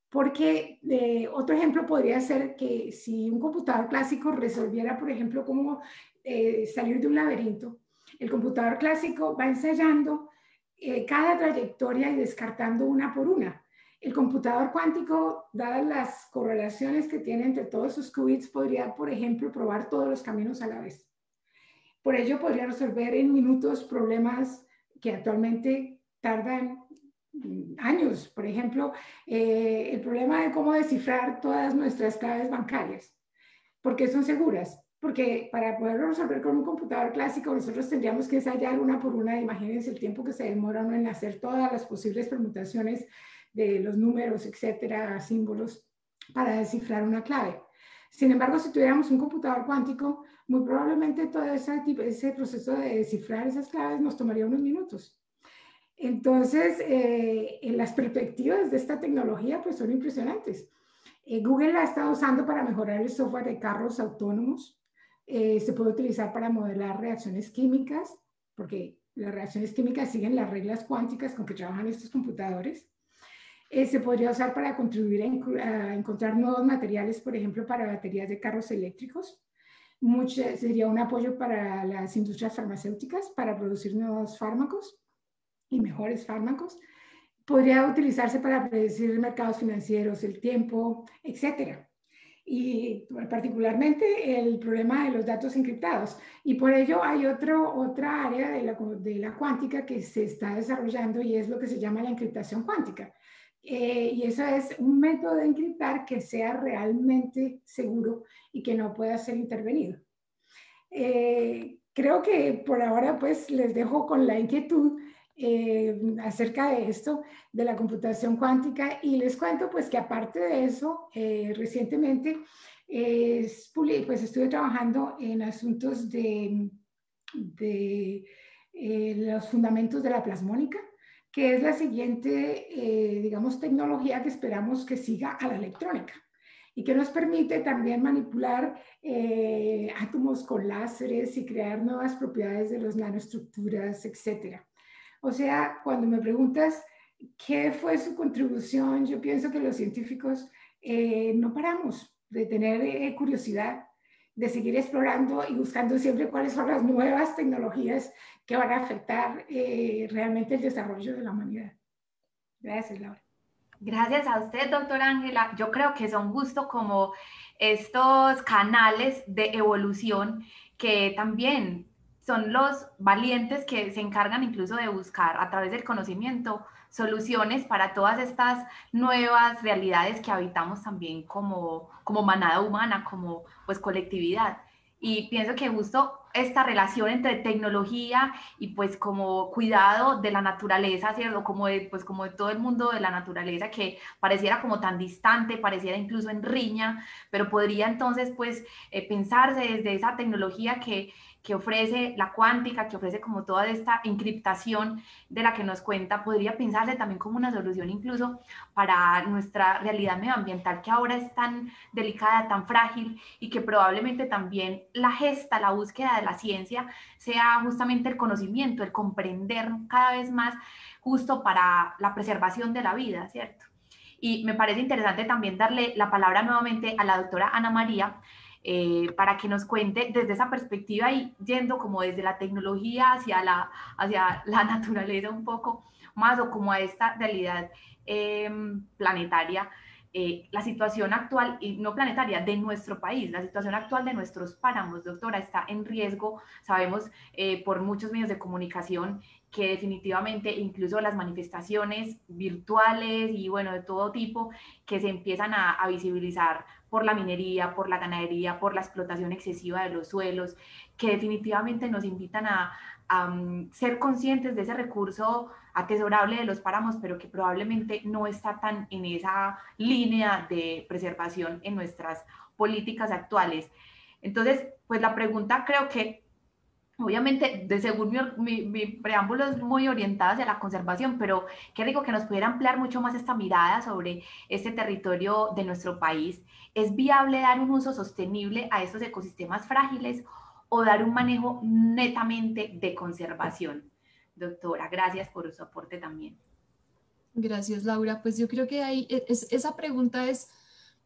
Porque eh, otro ejemplo podría ser que si un computador clásico resolviera, por ejemplo, cómo eh, salir de un laberinto, el computador clásico va ensayando eh, cada trayectoria y descartando una por una. El computador cuántico, dadas las correlaciones que tiene entre todos sus qubits, podría, por ejemplo, probar todos los caminos a la vez. Por ello, podría resolver en minutos problemas que actualmente tardan años. Por ejemplo, eh, el problema de cómo descifrar todas nuestras claves bancarias. ¿Por qué son seguras? Porque para poderlo resolver con un computador clásico, nosotros tendríamos que ensayar una por una. Imagínense el tiempo que se demora en hacer todas las posibles permutaciones de los números, etcétera, símbolos, para descifrar una clave. Sin embargo, si tuviéramos un computador cuántico, muy probablemente todo ese, ese proceso de descifrar esas claves nos tomaría unos minutos. Entonces, eh, en las perspectivas de esta tecnología, pues son impresionantes. Eh, Google la ha usando para mejorar el software de carros autónomos. Eh, se puede utilizar para modelar reacciones químicas, porque las reacciones químicas siguen las reglas cuánticas con que trabajan estos computadores. se podría usar para contribuir a, encontrar nuevos materiales, por ejemplo, para baterías de carros eléctricos sería un apoyo para las industrias farmacéuticas para producir nuevos fármacos y mejores fármacos. Podría utilizarse para predecir mercados financieros, el tiempo, etcétera. Y particularmente el problema de los datos encriptados. Y por ello hay otro, otra área de la, de la cuántica que se está desarrollando y es lo que se llama la encriptación cuántica eh, y eso es un método de encriptar que sea realmente seguro y que no pueda ser intervenido. Eh, creo que por ahora pues les dejo con la inquietud eh, acerca de esto, de la computación cuántica, y les cuento pues que aparte de eso, eh, recientemente pues estuve trabajando en asuntos de, de los fundamentos de la plasmónica, que es la siguiente, digamos, tecnología que esperamos que siga a la electrónica y que nos permite también manipular eh, átomos con láseres y crear nuevas propiedades de las nanoestructuras, etc. O sea, cuando me preguntas qué fue su contribución, yo pienso que los científicos eh, no paramos de tener eh, curiosidad, de seguir explorando y buscando siempre cuáles son las nuevas tecnologías que van a afectar realmente el desarrollo de la humanidad. Gracias, Laura. Gracias a usted, doctora Ángela. Yo creo que son justo como estos canales de evolución que también son los valientes que se encargan incluso de buscar a través del conocimiento soluciones para todas estas nuevas realidades que habitamos también como, como manada humana, como pues colectividad. Y pienso que justo esta relación entre tecnología y pues como cuidado de la naturaleza, ¿cierto? Como de, pues como todo el mundo de la naturaleza que pareciera como tan distante, pareciera incluso en riña, pero podría entonces pues eh, pensarse desde esa tecnología que que ofrece la cuántica, que ofrece como toda esta encriptación de la que nos cuenta, podría pensarse también como una solución incluso para nuestra realidad medioambiental que ahora es tan delicada, tan frágil y que probablemente también la gesta, la búsqueda de la ciencia sea justamente el conocimiento, el comprender cada vez más justo para la preservación de la vida, ¿cierto? Y me parece interesante también darle la palabra nuevamente a la doctora Ana María, eh, para que nos cuente desde esa perspectiva y yendo como desde la tecnología hacia la, hacia la naturaleza un poco más o como a esta realidad em, planetaria. Eh, la situación actual, y no planetaria, de nuestro país, la situación actual de nuestros páramos, doctora, está en riesgo. Sabemos eh, por muchos medios de comunicación que definitivamente incluso las manifestaciones virtuales y bueno, de todo tipo que se empiezan a, a visibilizar por la minería, por la ganadería, por la explotación excesiva de los suelos, que definitivamente nos invitan a, mm, ser conscientes de ese recurso atesorable de los páramos, pero que probablemente no está tan en esa línea de preservación en nuestras políticas actuales. Entonces, pues la pregunta creo que obviamente, de según mi, preámbulo es muy orientada hacia la conservación, pero qué rico que nos pudiera ampliar mucho más esta mirada sobre este territorio de nuestro país. ¿Es viable dar un uso sostenible a estos ecosistemas frágiles o dar un manejo netamente de conservación? Doctora, gracias por su aporte también. Gracias, Laura. Pues yo creo que ahí e, esa pregunta es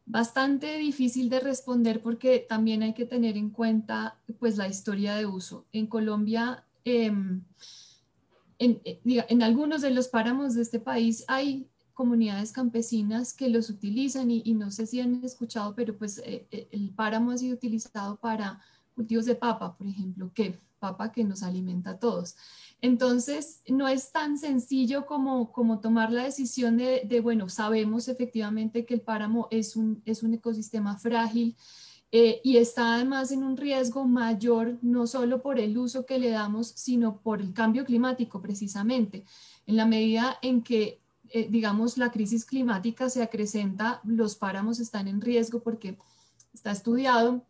bastante difícil de responder porque también hay que tener en cuenta pues la historia de uso. En Colombia, em, eh, en, algunos de los páramos de este país hay comunidades campesinas que los utilizan y, no sé si han escuchado, pero pues eh, eh, el páramo ha sido utilizado para cultivos de papa, por ejemplo, que papa que nos alimenta a todos. Entonces, no es tan sencillo como, como tomar la decisión de, bueno, sabemos efectivamente que el páramo es un, es un ecosistema frágil eh, y está además en un riesgo mayor, no solo por el uso que le damos, sino por el cambio climático precisamente. En la medida en que, eh, digamos, la crisis climática se acrecenta, los páramos están en riesgo porque está estudiado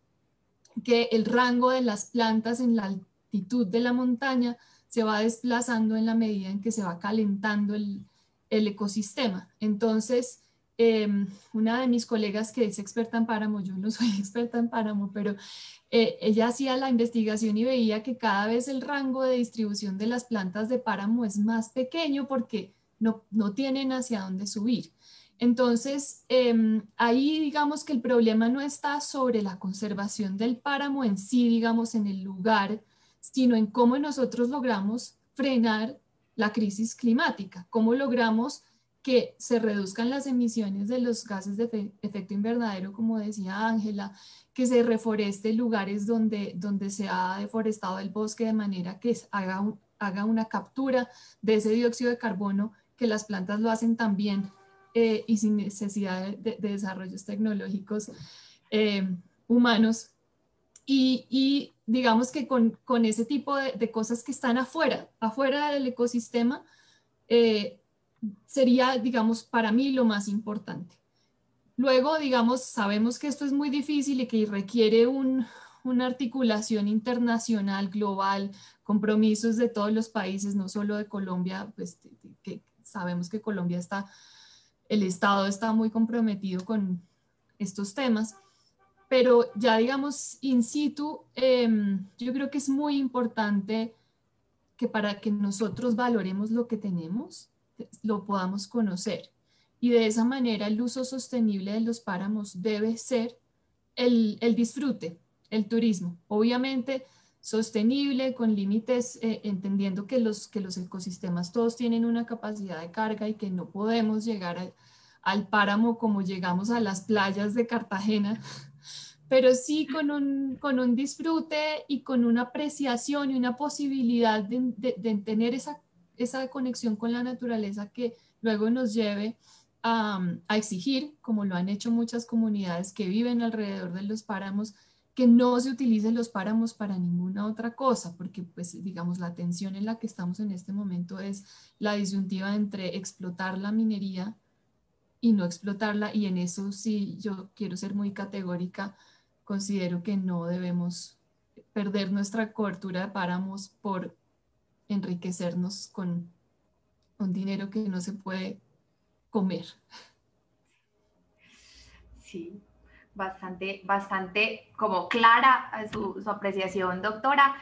que el rango de las plantas en la altitud de la montaña se va desplazando en la medida en que se va calentando el, ecosistema. Entonces, em, una de mis colegas que es experta en páramo, yo no soy experta en páramo, pero eh, ella hacía la investigación y veía que cada vez el rango de distribución de las plantas de páramo es más pequeño porque no, no tienen hacia dónde subir. Entonces, em, ahí digamos que el problema no está sobre la conservación del páramo en sí, digamos, en el lugar sino en cómo nosotros logramos frenar la crisis climática, cómo logramos que se reduzcan las emisiones de los gases de efecto invernadero, como decía Ángela, que se reforeste lugares donde, donde se ha deforestado el bosque de manera que haga, haga una captura de ese dióxido de carbono, que las plantas lo hacen también eh, y sin necesidad de, desarrollos tecnológicos eh, humanos y, digamos que con, ese tipo de, cosas que están afuera, afuera del ecosistema, eh, sería, digamos, para mí lo más importante. Luego, digamos, sabemos que esto es muy difícil y que requiere una articulación internacional, global, compromisos de todos los países, no solo de Colombia, pues que sabemos que Colombia está, el Estado está muy comprometido con estos temas, pero ya digamos, in situ, em, yo creo que es muy importante que para que nosotros valoremos lo que tenemos, lo podamos conocer. Y de esa manera el uso sostenible de los páramos debe ser el, disfrute, el turismo. Obviamente sostenible, con límites, eh, entendiendo que los, que los ecosistemas todos tienen una capacidad de carga y que no podemos llegar al páramo como llegamos a las playas de Cartagena, pero sí con un, con un disfrute y con una apreciación y una posibilidad de, de tener esa esa conexión con la naturaleza que luego nos lleve a, exigir, como lo han hecho muchas comunidades que viven alrededor de los páramos, que no se utilicen los páramos para ninguna otra cosa, porque pues digamos la tensión en la que estamos en este momento es la disyuntiva entre explotar la minería y no explotarla, y en eso sí yo quiero ser muy categórica, considero que no debemos perder nuestra cobertura de páramos por enriquecernos con un dinero que no se puede comer. Sí, bastante, bastante como clara su, su apreciación, doctora.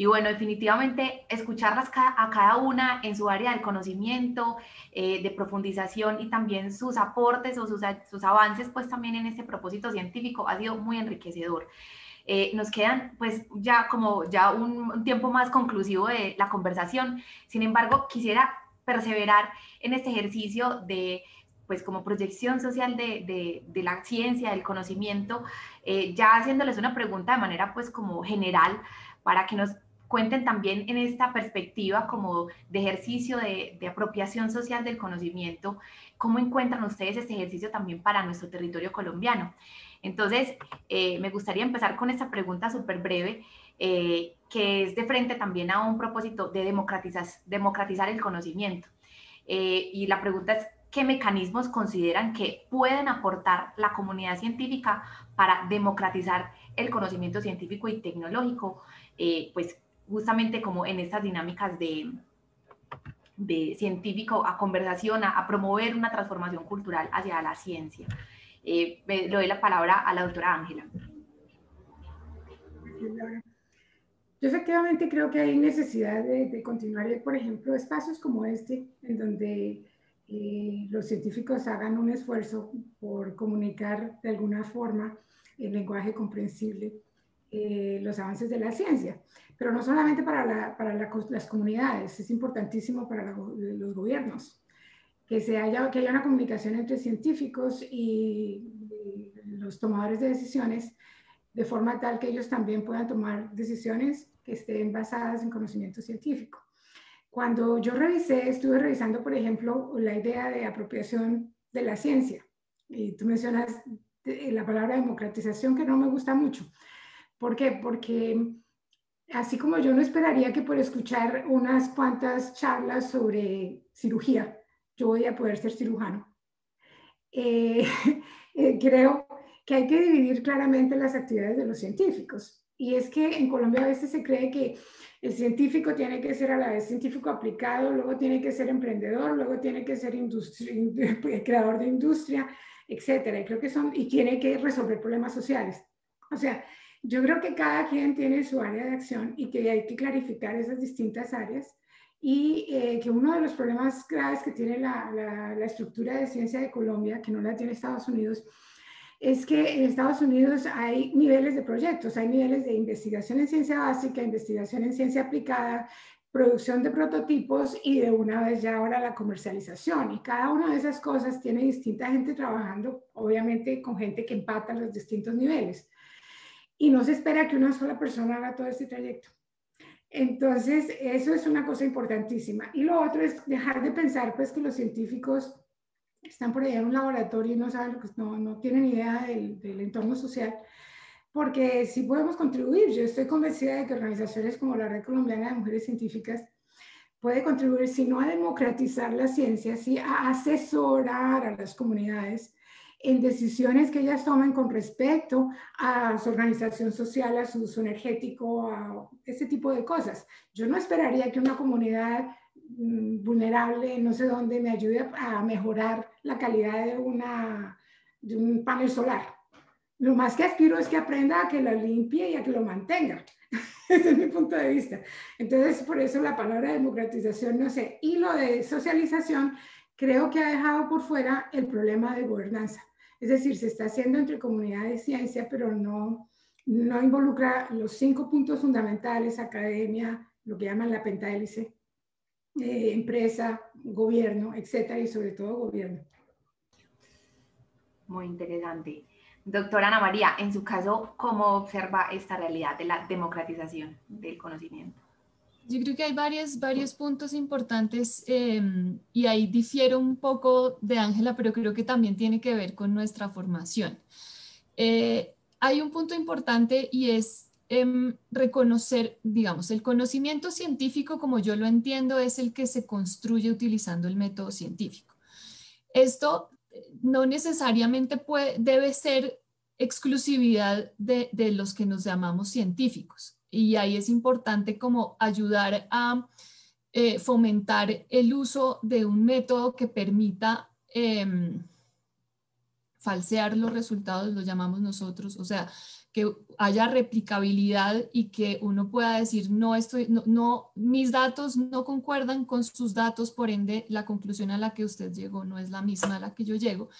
Y bueno, definitivamente escucharlas a cada una en su área del conocimiento, eh, de profundización y también sus aportes o sus, sus, avances, pues también en este propósito científico ha sido muy enriquecedor. Eh, nos quedan pues ya como ya un, tiempo más conclusivo de la conversación. Sin embargo, quisiera perseverar en este ejercicio de pues como proyección social de, de, la ciencia, del conocimiento, eh, ya haciéndoles una pregunta de manera pues como general para que nos cuenten también en esta perspectiva como de ejercicio de, de, apropiación social del conocimiento, cómo encuentran ustedes este ejercicio también para nuestro territorio colombiano. Entonces, eh, me gustaría empezar con esta pregunta súper breve, eh, que es de frente también a un propósito de democratizar, democratizar el conocimiento. Eh, y la pregunta es, ¿qué mecanismos consideran que pueden aportar la comunidad científica para democratizar el conocimiento científico y tecnológico? pues justamente como en estas dinámicas de, de científico a conversación, a, a promover una transformación cultural hacia la ciencia. Eh, le doy la palabra a la doctora Ángela. Yo efectivamente creo que hay necesidad de, continuar, por ejemplo, espacios como este, en donde eh, los científicos hagan un esfuerzo por comunicar de alguna forma en lenguaje comprensible eh, los avances de la ciencia, pero no solamente para, las comunidades, es importantísimo para los gobiernos que, haya, que haya una comunicación entre científicos y, los tomadores de decisiones, de forma tal que ellos también puedan tomar decisiones que estén basadas en conocimiento científico. Cuando yo revisé, estuve revisando, por ejemplo, la idea de apropiación de la ciencia. Y tú mencionas la palabra democratización que no me gusta mucho. ¿Por qué? Porque así como yo no esperaría que por escuchar unas cuantas charlas sobre cirugía, yo voy a poder ser cirujano. Eh, eh, creo que hay que dividir claramente las actividades de los científicos. Y es que en Colombia a veces se cree que el científico tiene que ser a la vez científico aplicado, luego tiene que ser emprendedor, luego tiene que ser creador de industria, etcétera. Y creo que son, y tiene que resolver problemas sociales. O sea, yo creo que cada quien tiene su área de acción y que hay que clarificar esas distintas áreas y eh, que uno de los problemas graves que tiene la, la, estructura de ciencia de Colombia, que no la tiene Estados Unidos, es que en Estados Unidos hay niveles de proyectos, hay niveles de investigación en ciencia básica, investigación en ciencia aplicada, producción de prototipos y de una vez ya ahora la comercialización. Y cada una de esas cosas tiene distinta gente trabajando, obviamente con gente que empata los distintos niveles. Y no se espera que una sola persona haga todo este trayecto. Entonces, eso es una cosa importantísima. Y lo otro es dejar de pensar pues que los científicos están por allá en un laboratorio y no saben lo que no, no tienen idea del, del, entorno social, porque sí podemos contribuir. Yo estoy convencida de que organizaciones como la Red Colombiana de Mujeres Científicas puede contribuir, si no a democratizar la ciencia, sí a asesorar a las comunidades en decisiones que ellas toman con respecto a su organización social, a su uso energético, a ese tipo de cosas. Yo no esperaría que una comunidad mm, vulnerable, no sé dónde, me ayude a mejorar la calidad de, una, de un panel solar. Lo más que aspiro es que aprenda a que lo limpie y a que lo mantenga. Ese es mi punto de vista. Entonces, por eso la palabra democratización, no sé, y lo de socialización, creo que ha dejado por fuera el problema de gobernanza. Es decir, se está haciendo entre comunidades de ciencia, pero no, no involucra los cinco puntos fundamentales, academia, lo que llaman la pentahélice, eh, empresa, gobierno, etcétera, y sobre todo gobierno. Muy interesante. Doctora Ana María, en su caso, ¿cómo observa esta realidad de la democratización del conocimiento? Yo creo que hay varios, varios puntos importantes em, y ahí difiero un poco de Ángela, pero creo que también tiene que ver con nuestra formación. Eh, hay un punto importante y es em, reconocer, digamos, el conocimiento científico, como yo lo entiendo, es el que se construye utilizando el método científico. Esto eh, no necesariamente puede, debe ser exclusividad de, de los que nos llamamos científicos y ahí es importante como ayudar a eh, fomentar el uso de un método que permita em, falsear los resultados, lo llamamos nosotros, o sea, que haya replicabilidad y que uno pueda decir, no, estoy, no, no, mis datos no concuerdan con sus datos, por ende, la conclusión a la que usted llegó no es la misma a la que yo llego.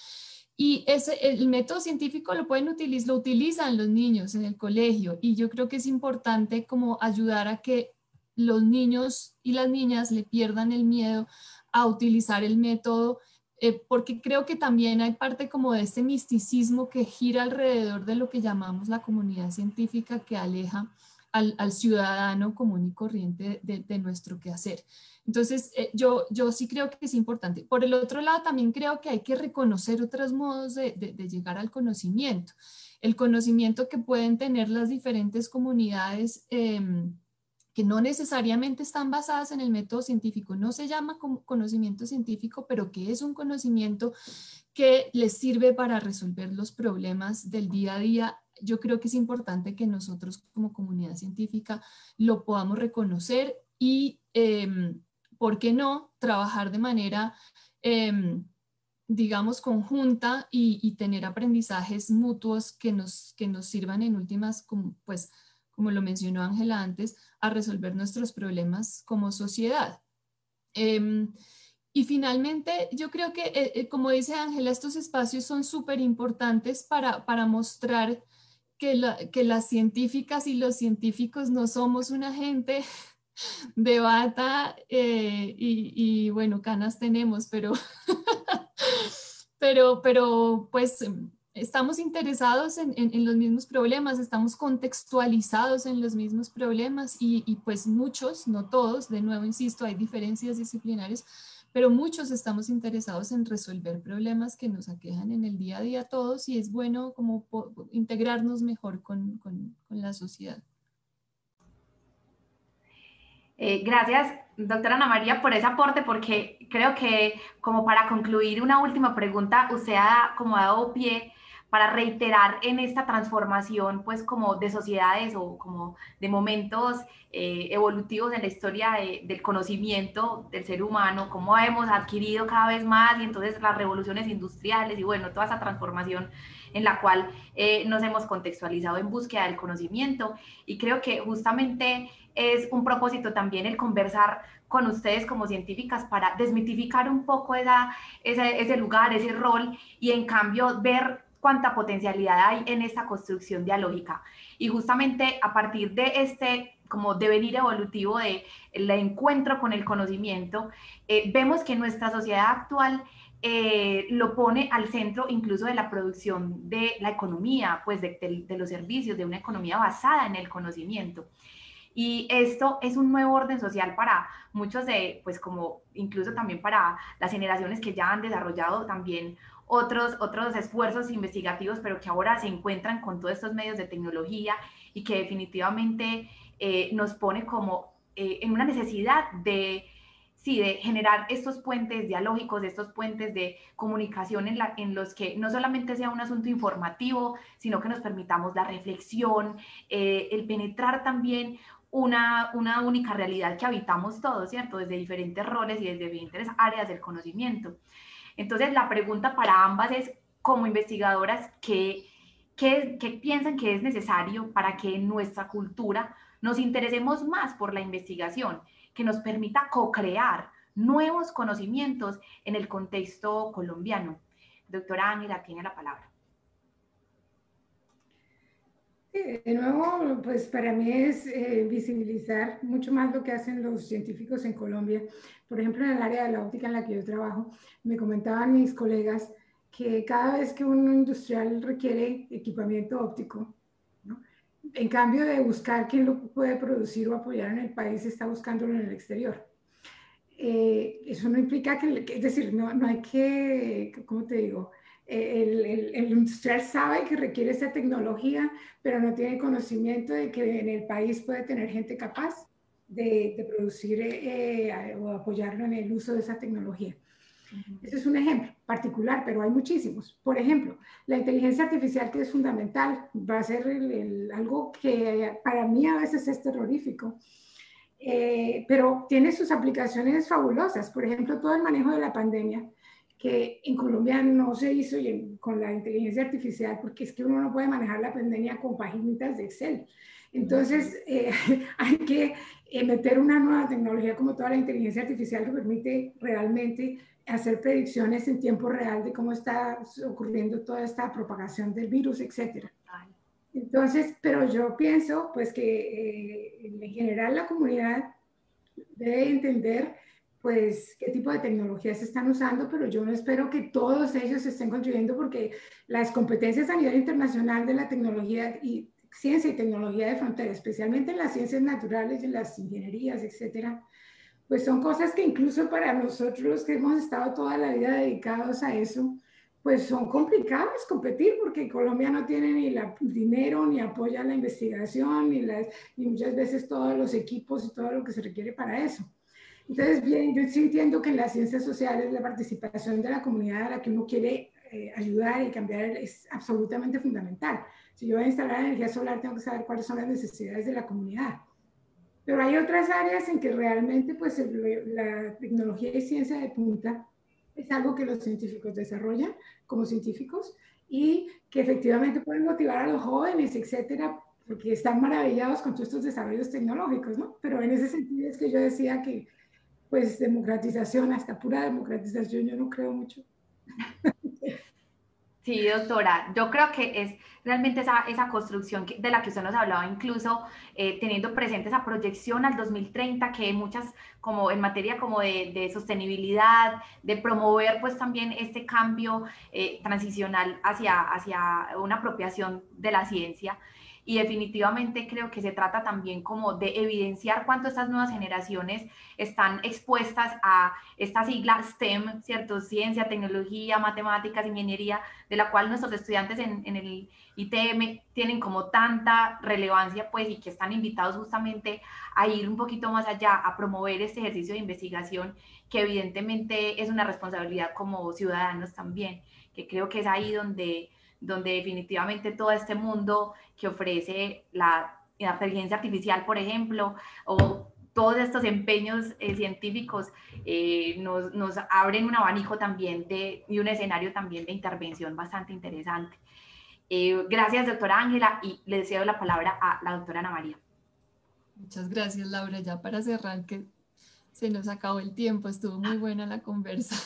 Y ese, el método científico lo pueden utilizar, lo utilizan los niños en el colegio y yo creo que es importante como ayudar a que los niños y las niñas le pierdan el miedo a utilizar el método, eh, porque creo que también hay parte como de este misticismo que gira alrededor de lo que llamamos la comunidad científica que aleja al, ciudadano común y corriente de, de nuestro quehacer. Entonces, eh, yo, yo sí creo que es importante. Por el otro lado, también creo que hay que reconocer otros modos de, de, llegar al conocimiento. El conocimiento que pueden tener las diferentes comunidades em, que no necesariamente están basadas en el método científico. No se llama conocimiento científico, pero que es un conocimiento que les sirve para resolver los problemas del día a día yo creo que es importante que nosotros como comunidad científica lo podamos reconocer y em, ¿por qué no trabajar de manera, em, digamos, conjunta y, tener aprendizajes mutuos que nos, que nos sirvan en últimas, como, pues, como lo mencionó Ángela antes, a resolver nuestros problemas como sociedad? Em, y finalmente, yo creo que, eh, eh, como dice Ángela, estos espacios son súper importantes para, para mostrar que, que, las científicas y los científicos no somos una gente de bata eh, y, bueno, canas tenemos, pero, pero, pero pues estamos interesados en, los mismos problemas, estamos contextualizados en los mismos problemas y, y, pues muchos, no todos, de nuevo insisto, hay diferencias disciplinarias, pero muchos estamos interesados en resolver problemas que nos aquejan en el día a día todos y es bueno como integrarnos mejor con, con la sociedad. Eh, gracias, doctora Ana María, por ese aporte, porque creo que como para concluir una última pregunta, usted ha como dado pie para reiterar en esta transformación, pues como de sociedades o como de momentos eh, evolutivos en la historia del conocimiento del ser humano, cómo hemos adquirido cada vez más y entonces las revoluciones industriales y bueno, toda esa transformación en la cual eh, nos hemos contextualizado en búsqueda del conocimiento. Y creo que justamente es un propósito también el conversar con ustedes como científicas para desmitificar un poco esa, ese, lugar, ese rol y en cambio ver cuánta potencialidad hay en esta construcción dialógica. Y justamente a partir de este como devenir evolutivo de el encuentro con el conocimiento, eh, vemos que nuestra sociedad actual eh, lo pone al centro incluso de la producción de la economía, pues de, de, los servicios, de una economía basada en el conocimiento. Y esto es un nuevo orden social para muchos de, pues como incluso también para las generaciones que ya han desarrollado también otros, otros esfuerzos investigativos, pero que ahora se encuentran con todos estos medios de tecnología y que definitivamente eh, nos pone como eh, en una necesidad de sí, de generar estos puentes dialógicos, estos puentes de comunicación en, la, en los que no solamente sea un asunto informativo, sino que nos permitamos la reflexión, eh, el penetrar también una, una única realidad que habitamos todos, ¿cierto? Desde diferentes roles y desde diferentes áreas del conocimiento. Entonces, la pregunta para ambas es, como investigadoras, ¿qué, qué, qué piensan que es necesario para que en nuestra cultura nos interesemos más por la investigación, que nos permita co-crear nuevos conocimientos en el contexto colombiano? Doctora Ángela, tiene la palabra. De nuevo, pues para mí es eh, visibilizar mucho más lo que hacen los científicos en Colombia. Por ejemplo, en el área de la óptica en la que yo trabajo, me comentaban mis colegas que cada vez que un industrial requiere equipamiento óptico, en cambio de buscar quién lo puede producir o apoyar en el país, está buscándolo en el exterior. Eh, eso no implica que, es decir, no, no hay que, ¿cómo te digo? El, el, industrial sabe que requiere esa tecnología, pero no tiene conocimiento de que en el país puede tener gente capaz de, de producir eh, o apoyarlo en el uso de esa tecnología. Ese es un ejemplo particular, pero hay muchísimos. Por ejemplo, la inteligencia artificial que es fundamental, va a ser algo que para mí a veces es terrorífico, eh, pero tiene sus aplicaciones fabulosas. Por ejemplo, todo el manejo de la pandemia que en Colombia no se hizo y con la inteligencia artificial, porque es que uno no puede manejar la pandemia con páginas de Excel. Entonces, eh, hay que eh, meter una nueva tecnología como toda la inteligencia artificial que permite realmente hacer predicciones en tiempo real de cómo está ocurriendo toda esta propagación del virus, etc. Entonces, pero yo pienso pues que eh, en general la comunidad debe entender pues qué tipo de tecnologías están usando, pero yo no espero que todos ellos estén contribuyendo porque las competencias a nivel internacional de la tecnología y ciencia y tecnología de frontera, especialmente en las ciencias naturales, en las ingenierías, etcétera, pues son cosas que incluso para nosotros que hemos estado toda la vida dedicados a eso, pues son complicadas competir porque Colombia no tiene ni el dinero, ni apoya la investigación, ni, las, ni muchas veces todos los equipos y todo lo que se requiere para eso. Entonces, bien, yo sí entiendo que en las ciencias sociales la participación de la comunidad a la que uno quiere eh, ayudar y cambiar es absolutamente fundamental. Si yo voy a instalar energía solar, tengo que saber cuáles son las necesidades de la comunidad. Pero hay otras áreas en que realmente pues, la tecnología y ciencia de punta es algo que los científicos desarrollan como científicos y que efectivamente pueden motivar a los jóvenes, etcétera, porque están maravillados con todos estos desarrollos tecnológicos, ¿no? Pero en ese sentido es que yo decía que pues democratización, hasta pura democratización, yo no creo mucho. Sí, doctora, yo creo que es realmente esa, esa construcción de la que usted nos hablaba, incluso eh, teniendo presente esa proyección al 2030, que muchas, como en materia como de, sostenibilidad, de promover pues también este cambio eh, transicional hacia, hacia una apropiación de la ciencia y definitivamente creo que se trata también como de evidenciar cuánto estas nuevas generaciones están expuestas a esta sigla STEM, ¿cierto? Ciencia, tecnología, matemáticas, ingeniería, de la cual nuestros estudiantes en, en el ITM tienen como tanta relevancia, pues, y que están invitados justamente a ir un poquito más allá, a promover este ejercicio de investigación, que evidentemente es una responsabilidad como ciudadanos también, que creo que es ahí donde donde definitivamente todo este mundo que ofrece la, inteligencia artificial, por ejemplo, o todos estos empeños eh, científicos eh, nos, nos, abren un abanico también de, y un escenario también de intervención bastante interesante. Eh, gracias, doctora Ángela, y le cedo la palabra a la doctora Ana María. Muchas gracias, Laura. Ya para cerrar, que se nos acabó el tiempo, estuvo muy buena la conversa.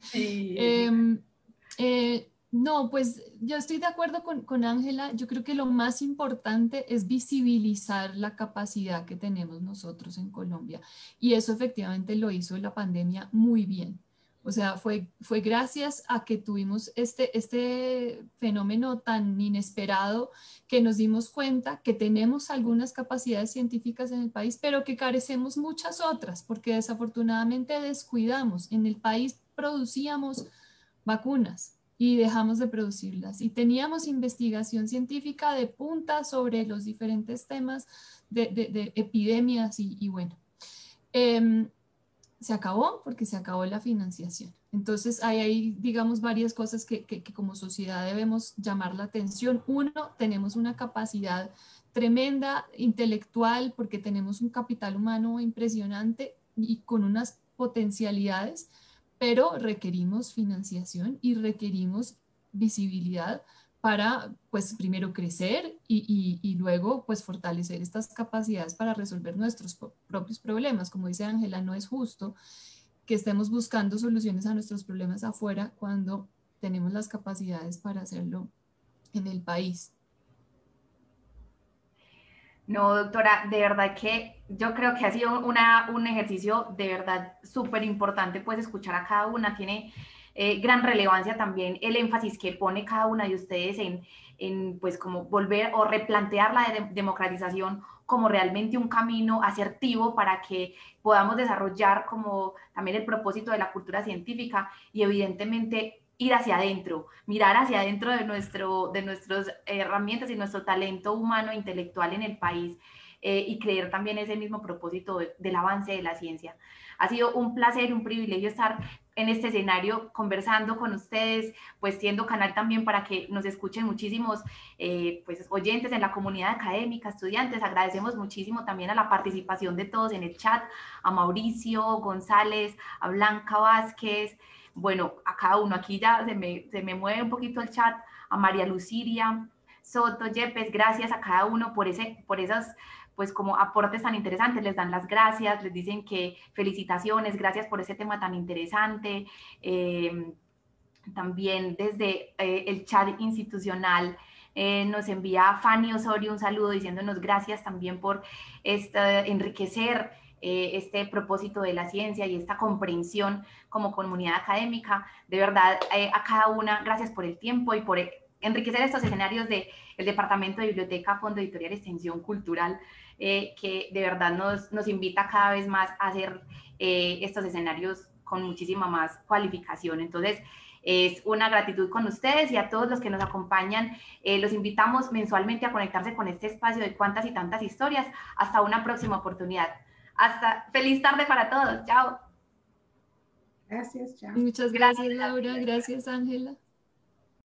Sí. No, pues yo estoy de acuerdo con Ángela. Yo creo que lo más importante es visibilizar la capacidad que tenemos nosotros en Colombia. Y eso efectivamente lo hizo la pandemia muy bien. O sea, fue, fue gracias a que tuvimos este, este fenómeno tan inesperado que nos dimos cuenta que tenemos algunas capacidades científicas en el país, pero que carecemos muchas otras, porque desafortunadamente descuidamos. En el país producíamos vacunas, y dejamos de producirlas. Y teníamos investigación científica de punta sobre los diferentes temas de, epidemias y, bueno. Em, se acabó porque se acabó la financiación. Entonces hay ahí, digamos, varias cosas que, que, como sociedad debemos llamar la atención. Uno, tenemos una capacidad tremenda intelectual porque tenemos un capital humano impresionante y con unas potencialidades, pero requerimos financiación y requerimos visibilidad para, pues, primero crecer y, y, luego, pues, fortalecer estas capacidades para resolver nuestros propios problemas. Como dice Ángela, no es justo que estemos buscando soluciones a nuestros problemas afuera cuando tenemos las capacidades para hacerlo en el país. No, doctora, de verdad que yo creo que ha sido una, un ejercicio de verdad súper importante, pues escuchar a cada una. Tiene eh, gran relevancia también el énfasis que pone cada una de ustedes en, en pues como volver o replantear la democratización como realmente un camino asertivo para que podamos desarrollar como también el propósito de la cultura científica y evidentemente ir hacia adentro, mirar hacia adentro de, nuestro, de nuestras herramientas y nuestro talento humano e intelectual en el país eh, y creer también ese mismo propósito del avance de la ciencia. Ha sido un placer, un privilegio estar en este escenario conversando con ustedes, pues siendo canal también para que nos escuchen muchísimos eh, pues, oyentes en la comunidad académica, estudiantes. Agradecemos muchísimo también a la participación de todos en el chat, a Mauricio González, a Blanca Vázquez, bueno, a cada uno. Aquí ya se me, se me mueve un poquito el chat, a María Luciria, Soto, Yepes, gracias a cada uno por, ese, por esas pues como aportes tan interesantes, les dan las gracias, les dicen que felicitaciones, gracias por ese tema tan interesante. Eh, también desde eh, el chat institucional eh, nos envía Fanny Osorio un saludo diciéndonos gracias también por este, enriquecer este propósito de la ciencia y esta comprensión como comunidad académica. De verdad, a cada una, gracias por el tiempo y por enriquecer estos escenarios del el Departamento de Biblioteca, Fondo Editorial Extensión Cultural. Eh, que de verdad nos, nos, invita cada vez más a hacer eh, estos escenarios con muchísima más cualificación. Entonces, es una gratitud con ustedes y a todos los que nos acompañan. Eh, los invitamos mensualmente a conectarse con este espacio de cuantas y tantas historias. Hasta una próxima oportunidad. Hasta feliz tarde para todos. Chao. Gracias, chao. Muchas gracias, Laura. Gracias, Ángela.